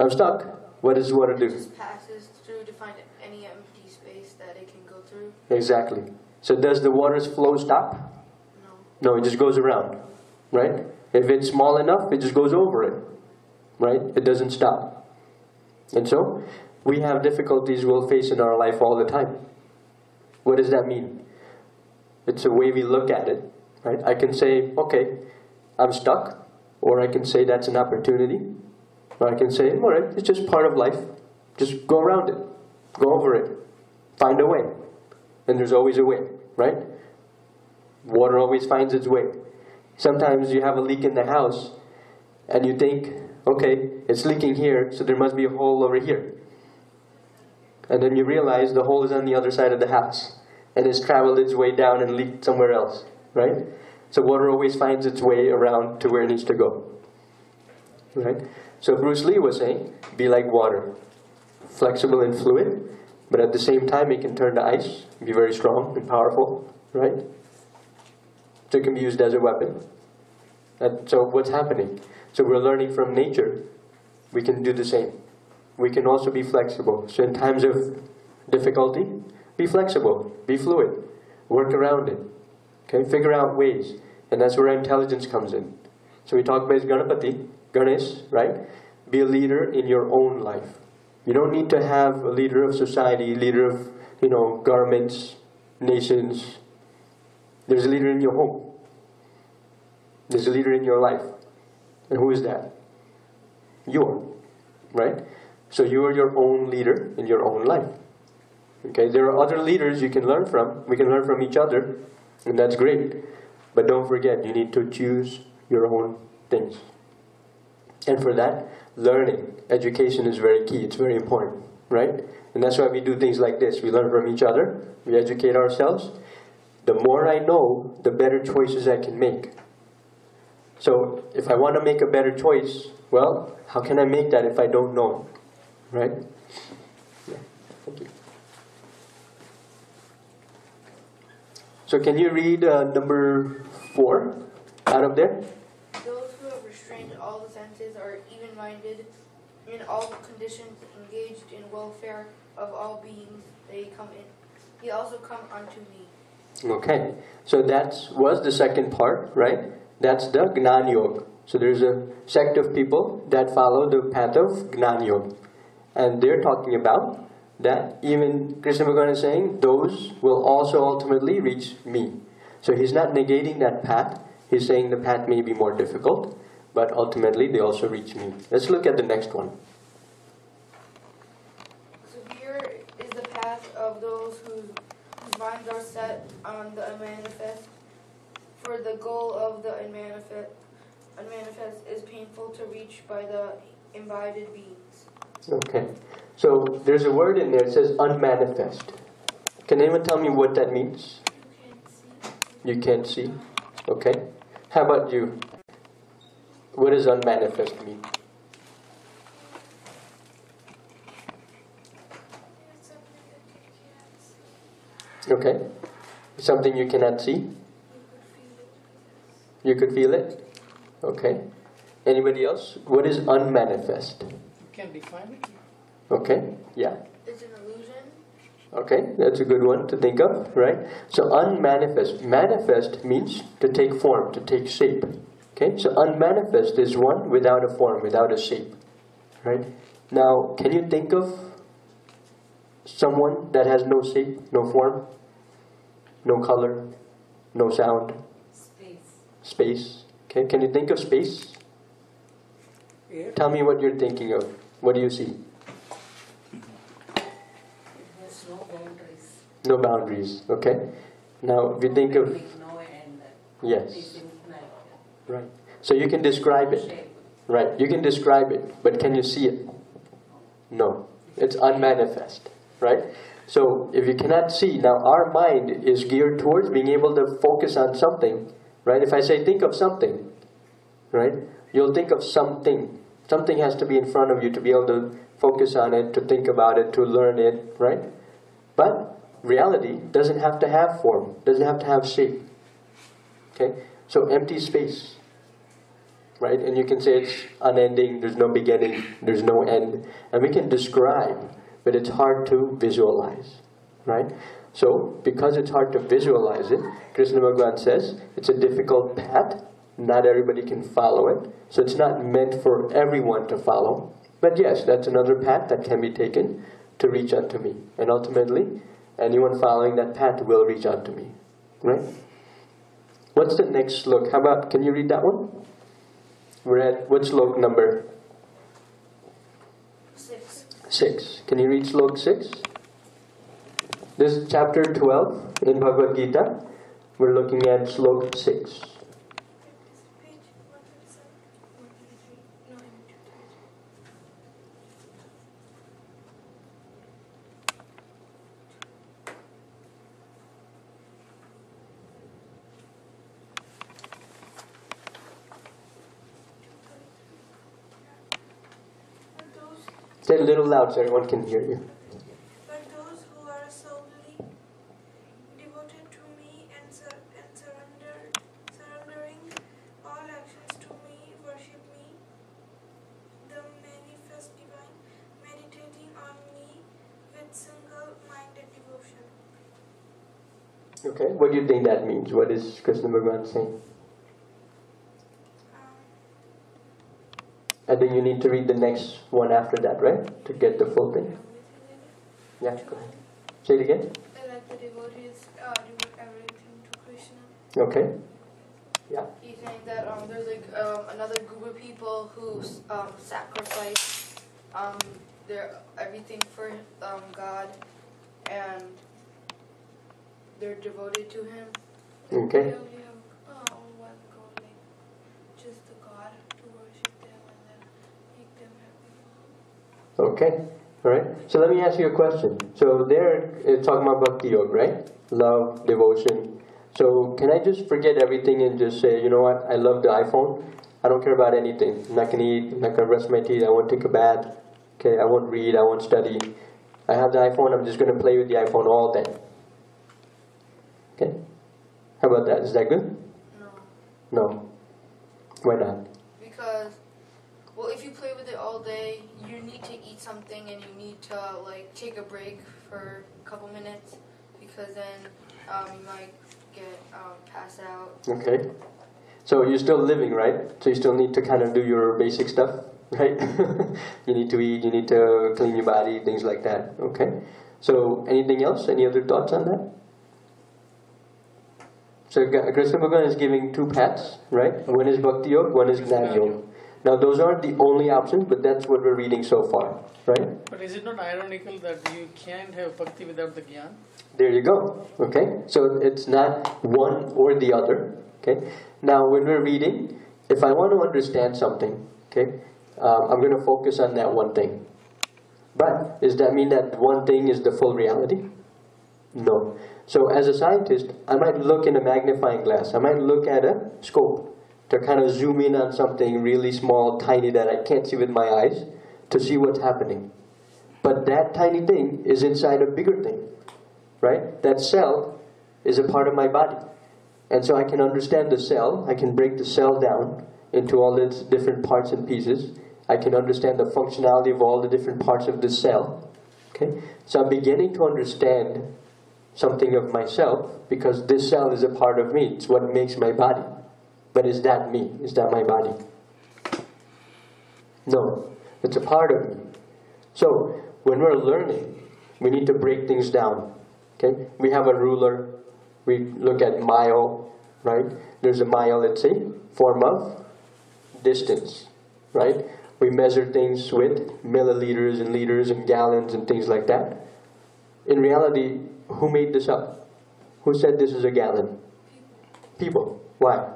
I'm stuck"? What does water It do? just passes through to find any empty space that it can go through. Exactly. So does the water's flow stop? No. No, it just goes around, right? If it's small enough, it just goes over it, right? It doesn't stop. And so, we have difficulties we'll face in our life all the time. What does that mean? It's a way we look at it, right? I can say, okay, I'm stuck, or I can say that's an opportunity, or I can say, all right, it's just part of life. Just go around it, go over it, find a way. And there's always a way, right? Water always finds its way. Sometimes you have a leak in the house and you think, okay, it's leaking here, so there must be a hole over here. And then you realize the hole is on the other side of the house and it's traveled its way down and leaked somewhere else, right? So water always finds its way around to where it needs to go. Right? So Bruce Lee was saying, be like water. Flexible and fluid, but at the same time it can turn to ice, be very strong and powerful, right? So it can be used as a weapon. So what's happening? So we're learning from nature. We can do the same. We can also be flexible. So in times of difficulty, be flexible, be fluid, work around it. Okay, figure out ways. And that's where intelligence comes in. So we talk about Ganapati, Ganesh, right? Be a leader in your own life. You don't need to have a leader of society, leader of, you know, governments, nations. There's a leader in your home. There's a leader in your life. And who is that? You are. Right? So you are your own leader in your own life. Okay, there are other leaders you can learn from. We can learn from each other, and that's great. But don't forget, you need to choose your own things. And for that, learning, education is very key. It's very important, right? And that's why we do things like this. We learn from each other, we educate ourselves. The more I know, the better choices I can make. So if I want to make a better choice, well, how can I make that if I don't know? Right? Yeah. Thank you. So can you read uh, number four out of there? Those who have restrained all the senses are even-minded in all conditions, engaged in welfare of all beings. They come in. He also come unto me. Okay, so that was the second part, right? That's the Gnan Yoga. So there's a sect of people that follow the path of Gnan Yoga. And they're talking about that even Krishna Bhagavan is saying those will also ultimately reach me. So he's not negating that path. He's saying the path may be more difficult, but ultimately they also reach me. Let's look at the next one. So here is the path of those whose, minds are set on the unmanifest. For the goal of the unmanifest, unmanifest is painful to reach by the embodied beings. Okay, so there's a word in there, it says unmanifest. Can anyone tell me what that means? You can see. You can't see. Okay. How about you? What does unmanifest mean? That can't. Okay. Something you cannot see? You could feel it. You could feel it? Okay. Anybody else? What is unmanifest? You can define it. Okay. Yeah. It's an illusion. Okay, that's a good one to think of, right? So unmanifest. Manifest means to take form, to take shape. Okay, so unmanifest is one without a form, without a shape. Right? Now, can you think of someone that has no shape, no form, no color, no sound, Space. space? Okay, can you think of space? Tell me what you're thinking of. What do you see? There's no boundaries. No boundaries. Okay. Now, you think of no end. yes, right. So you can describe it. Right, you can describe it, but can you see it? No, it's unmanifest, right? So if you cannot see, now our mind is geared towards being able to focus on something, right? If I say think of something, right, you'll think of something. Something has to be in front of you to be able to focus on it, to think about it, to learn it, right? But reality doesn't have to have form, doesn't have to have shape. Okay? So empty space right? And you can say it's unending, there's no beginning, there's no end. And we can describe, but it's hard to visualize, right? So, because it's hard to visualize it, Krishna Bhagavan says it's a difficult path. Not everybody can follow it, so it's not meant for everyone to follow. But yes, that's another path that can be taken to reach out to me. And ultimately, anyone following that path will reach out to me, right? What's the next Look, How about, can you read that one? We're at, which slok number? Six. Six. Can you read slok six? This is chapter 12 in Bhagavad Gita. We're looking at slok 6. Say it a little loud so everyone can hear you. but those who are solely devoted to me and, sur- and surrender, surrendering all actions to me, worship me, the manifest divine, meditating on me with single-minded devotion. Okay, what do you think that means? What is Krishna Bhagavan saying? I then you need to read the next one after that, right? To get the full thing. Yeah, go ahead. Say it again. Like the devotees uh, devote everything to Krishna. Okay. Yeah. He's saying that um, there's like um, another group of people who um, sacrifice um, their everything for um, God, and they're devoted to Him. Okay. They only have uh, one goal, like just the God to worship them and then make them happy. Okay. All right. So let me ask you a question. So they're uh, talking about bhakti yoga, right? Love, devotion. So can I just forget everything and just say, you know what? I love the iPhone. I don't care about anything. I'm not gonna eat. I'm not gonna brush my teeth. I won't take a bath. Okay. I won't read. I won't study. I have the iPhone. I'm just gonna play with the iPhone all day. Okay. How about that? Is that good? No, No. Why not? Well, if you play with it all day, you need to eat something and you need to like take a break for a couple minutes, because then um, you might get um, pass out. Okay. So you're still living, right? So you still need to kind of do your basic stuff, right? you need to eat, you need to clean your body, things like that. Okay. So anything else? Any other thoughts on that? So Krishna Bhagavan is giving two paths, right? One is Bhakti Yoga, one is Jnana Yoga. Now those aren't the only options, but that's what we're reading so far, right? But is it not ironical that you can't have bhakti without the gyan? There you go. Okay, so it's not one or the other. Okay, now when we're reading, if I want to understand something, okay, um, I'm going to focus on that one thing. But does that mean that one thing is the full reality? No. So as a scientist, I might look in a magnifying glass. I might look at a scope to kind of zoom in on something really small, tiny that I can't see with my eyes to see what's happening. But that tiny thing is inside a bigger thing, right? That cell is a part of my body. And so I can understand the cell, I can break the cell down into all its different parts and pieces. I can understand the functionality of all the different parts of the cell. Okay? So I'm beginning to understand something of myself because this cell is a part of me. It's what makes my body. But is that me? Is that my body? No. It's a part of me. So when we're learning, we need to break things down. Okay? We have a ruler. We look at mile, right? There's a mile, let's say, form of distance, right? We measure things with milliliters and liters and gallons and things like that. In reality, who made this up? Who said this is a gallon? People. Why?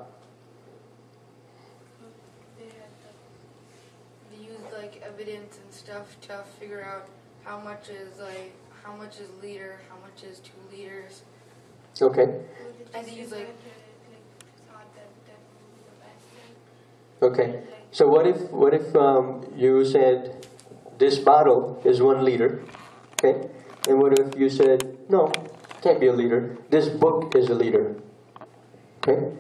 They had the, they used like evidence and stuff to figure out how much is like how much is liter, how much is two liters. Okay. And they like- to, like thought that that would be the best thing? Okay. So what if what if um, you said this bottle is one liter, okay? And what if you said no, can't be a liter. This book is a liter, okay?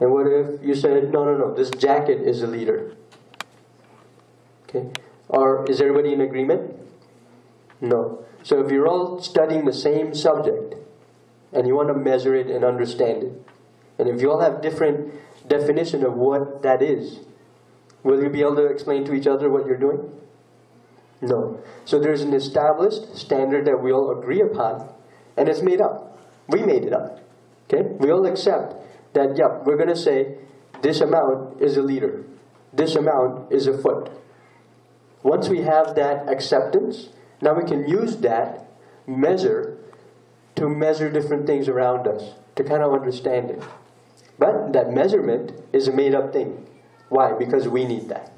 And what if you said no, no, no, this jacket is a liter, okay? Or is everybody in agreement? No. So if you're all studying the same subject and you want to measure it and understand it, and if you all have different definition of what that is, Will you be able to explain to each other what you're doing? No. So there's an established standard that we all agree upon, and it's made up. We made it up. Okay? We all accept that, yeah, we're going to say this amount is a liter, this amount is a foot. Once we have that acceptance, now we can use that measure to measure different things around us, to kind of understand it. But that measurement is a made up thing. Why? Because we need that.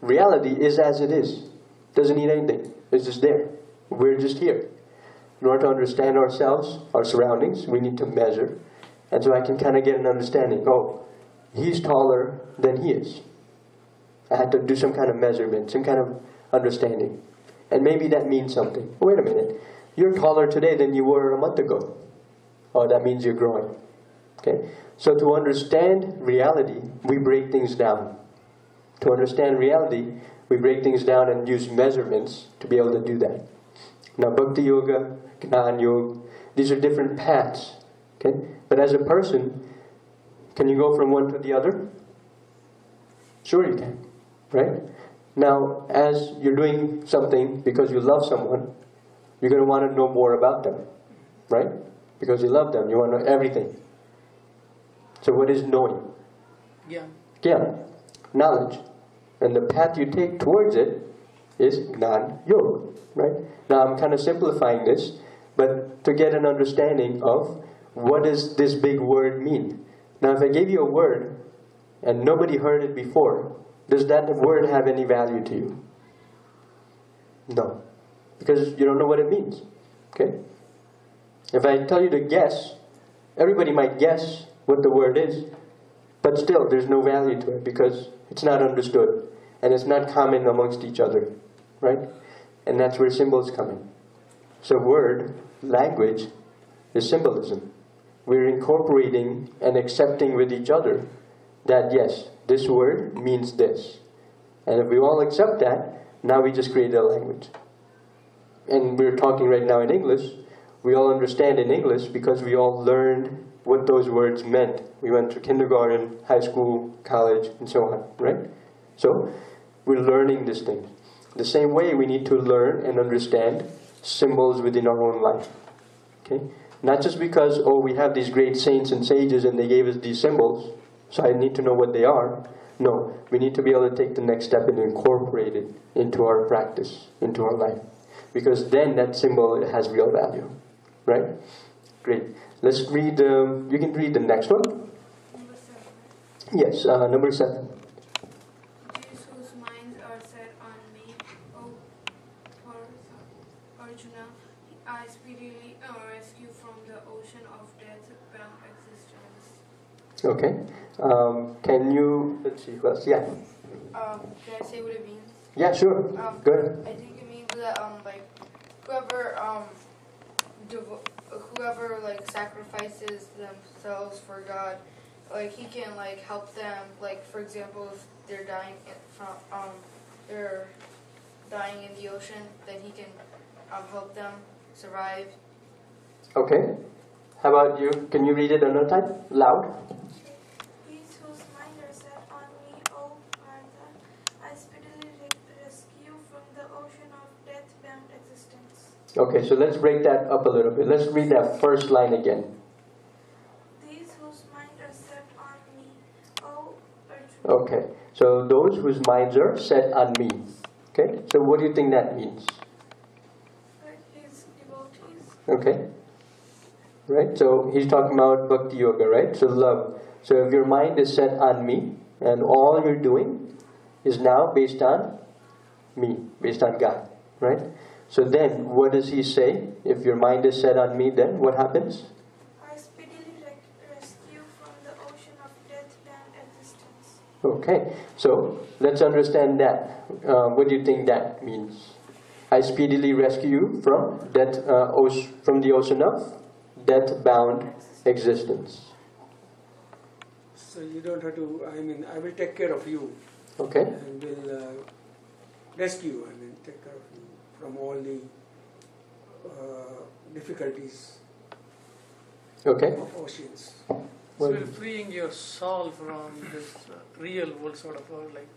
Reality is as it is. Doesn't need anything. It's just there. We're just here. In order to understand ourselves, our surroundings, we need to measure. And so I can kind of get an understanding. Oh, he's taller than he is. I had to do some kind of measurement, some kind of understanding. And maybe that means something. Wait a minute. You're taller today than you were a month ago. Oh, that means you're growing. Okay? So to understand reality, we break things down. To understand reality, we break things down and use measurements to be able to do that. Now, Bhakti Yoga, Gnan Yoga, these are different paths. Okay? But as a person, can you go from one to the other? Sure you can. Right? Now, as you're doing something because you love someone, you're going to want to know more about them. Right? Because you love them. You want to know everything. So what is knowing? Yeah. Yeah, knowledge. And the path you take towards it is Gnan Yoga, right? Now I'm kind of simplifying this, but to get an understanding of what does this big word mean. Now if I gave you a word and nobody heard it before, does that word have any value to you? No. Because you don't know what it means. Okay? If I tell you to guess, everybody might guess what the word is, but still there's no value to it because it's not understood and it's not common amongst each other, right? And that's where symbols come in. So word, language, is symbolism. We're incorporating and accepting with each other that yes, this word means this. And if we all accept that, now we just create a language. And we're talking right now in English. We all understand in English because we all learned what those words meant. We went to kindergarten, high school, college, and so on, right? So, we're learning these things. The same way we need to learn and understand symbols within our own life. Okay? Not just because, oh, we have these great saints and sages and they gave us these symbols, so I need to know what they are. No, we need to be able to take the next step and incorporate it into our practice, into our life. Because then that symbol has real value. Right? Great. Let's read, um, you can read the next one. Number seven. Yes, uh, number seven. Jews whose minds are set on me, O Arjuna, I speedily rescue from the ocean of death bound existence. Okay. Um, can you, let's see, who else? Yeah. Um, can I say what it means? Yeah, sure. Um, Go ahead. I think it means that um like whoever um whoever like sacrifices themselves for God, like he can like help them. Like for example, if they're dying in- from um they're dying in the ocean, then he can um help them survive. Okay. How about you? Can you read it another time? Loud? Okay, so let's break that up a little bit. Let's read that first line again. These whose mind are set on me, O Arjuna. Okay, so those whose minds are set on me. Okay, so what do you think that means? His devotees. Okay, right, so he's talking about bhakti yoga, right? So love. So if your mind is set on me and all you're doing is now based on me, based on God, right? So then what does he say? If your mind is set on me, then what happens? I speedily rec- rescue from the ocean of death bound existence. Okay, so let's understand that. Uh, what do you think that means? I speedily rescue you from death, uh, oce- from the ocean of death-bound existence. So you don't have to, I mean, I will take care of you Okay, and will uh, rescue you, I mean, take care of you from all the uh, difficulties okay. of oceans. Well- so you're freeing your soul from this uh, real world sort of world, like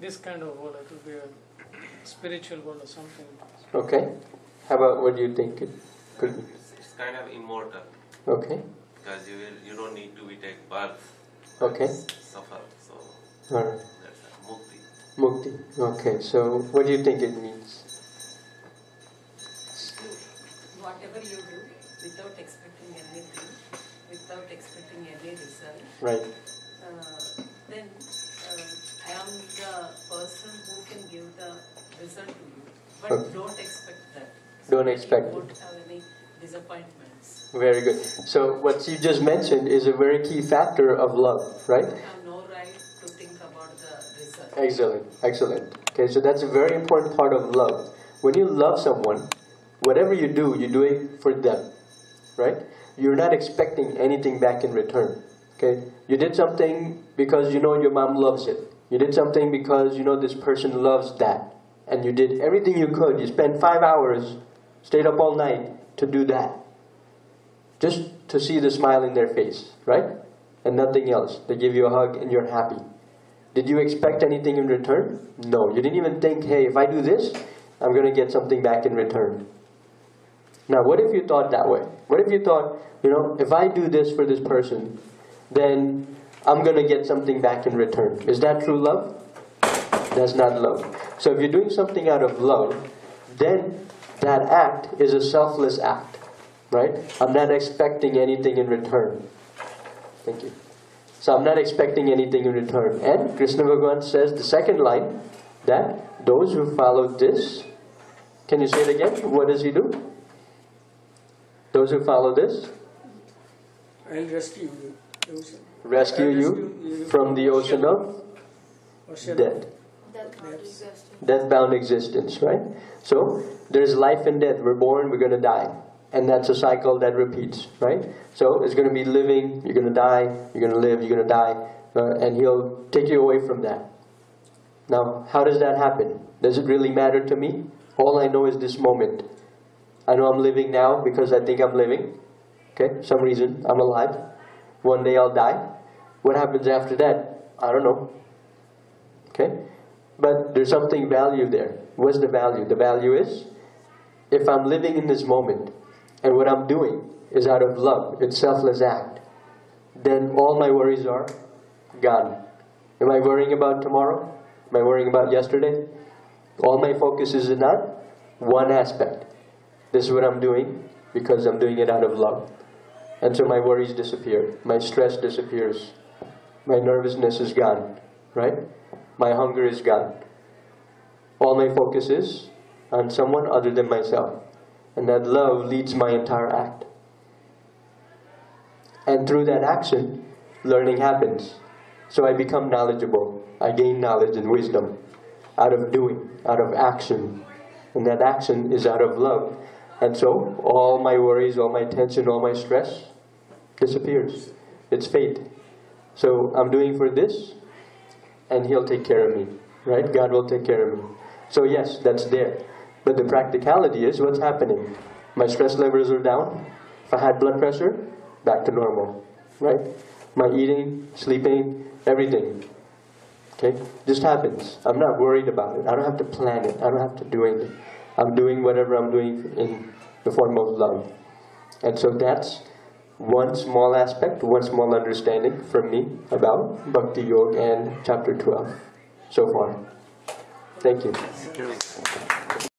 this kind of world, it will be a spiritual world or something. Okay. How about what do you think it could be? It's, it's kind of immortal Okay. because you will you don't need to be take birth. Okay. Suffer. So All right. that's a mukti. Mukti. Okay. So what do you think it means? Whatever you do, without expecting anything, without expecting any result, Right. uh, then uh, I am the person who can give the result to you. But Okay. don't expect that. Don't expect You won't have any disappointments. Very good. So what you just mentioned is a very key factor of love, right? You have no right to think about the result. Excellent, excellent. Okay, so that's a very important part of love. When you love someone, whatever you do, you do it for them, right? You're not expecting anything back in return. Okay, you did something because you know your mom loves it. You did something because you know this person loves that, and you did everything you could. You spent five hours, stayed up all night to do that, just to see the smile in their face, right? And nothing else. They give you a hug and you're happy. Did you expect anything in return? No. You didn't even think, hey, if I do this, I'm going to get something back in return. Now, what if you thought that way? What if you thought, you know, if I do this for this person, then I'm going to get something back in return? Is that true love? That's not love. So if you're doing something out of love, then that act is a selfless act, right? I'm not expecting anything in return. Thank you. So I'm not expecting anything in return. And Krishna Bhagavan says the second line that those who follow this, can you say it again? What does he do? Those who follow this I'll rescue you. the ocean. rescue I'll you from the ocean of ocean death, Death bound existence. death-bound existence, right? So there's life and death. We're born, we're going to die. And that's a cycle that repeats, right? So it's going to be living, you're going to die, you're going to live, you're going to die, uh, and he'll take you away from that. Now, how does that happen? Does it really matter to me? All I know is this moment. I know I'm living now because I think I'm living. Okay, some reason I'm alive. One day I'll die. What happens after that? I don't know. Okay, but there's something value there. What's the value? The value is if I'm living in this moment and what I'm doing is out of love, it's selfless act, then all my worries are gone. Am I worrying about tomorrow? Am I worrying about yesterday? All my focus is on one aspect. This is what I'm doing because I'm doing it out of love. And so my worries disappear. My stress disappears. My nervousness is gone. Right? My hunger is gone. All my focus is on someone other than myself. And that love leads my entire act. And through that action, learning happens. So I become knowledgeable. I gain knowledge and wisdom out of doing, out of action. And that action is out of love. And so all my worries, all my tension, all my stress disappears. It's fate. So I'm doing for this, and He'll take care of me. Right? God will take care of me. So yes, that's there. But the practicality is what's happening. My stress levels are down. If I had blood pressure, back to normal. Right? My eating, sleeping, everything. Okay? Just happens. I'm not worried about it. I don't have to plan it. I don't have to do anything. I'm doing whatever I'm doing in the form of love. And so that's one small aspect, one small understanding from me about Bhakti Yoga and chapter 12 so far. Thank you.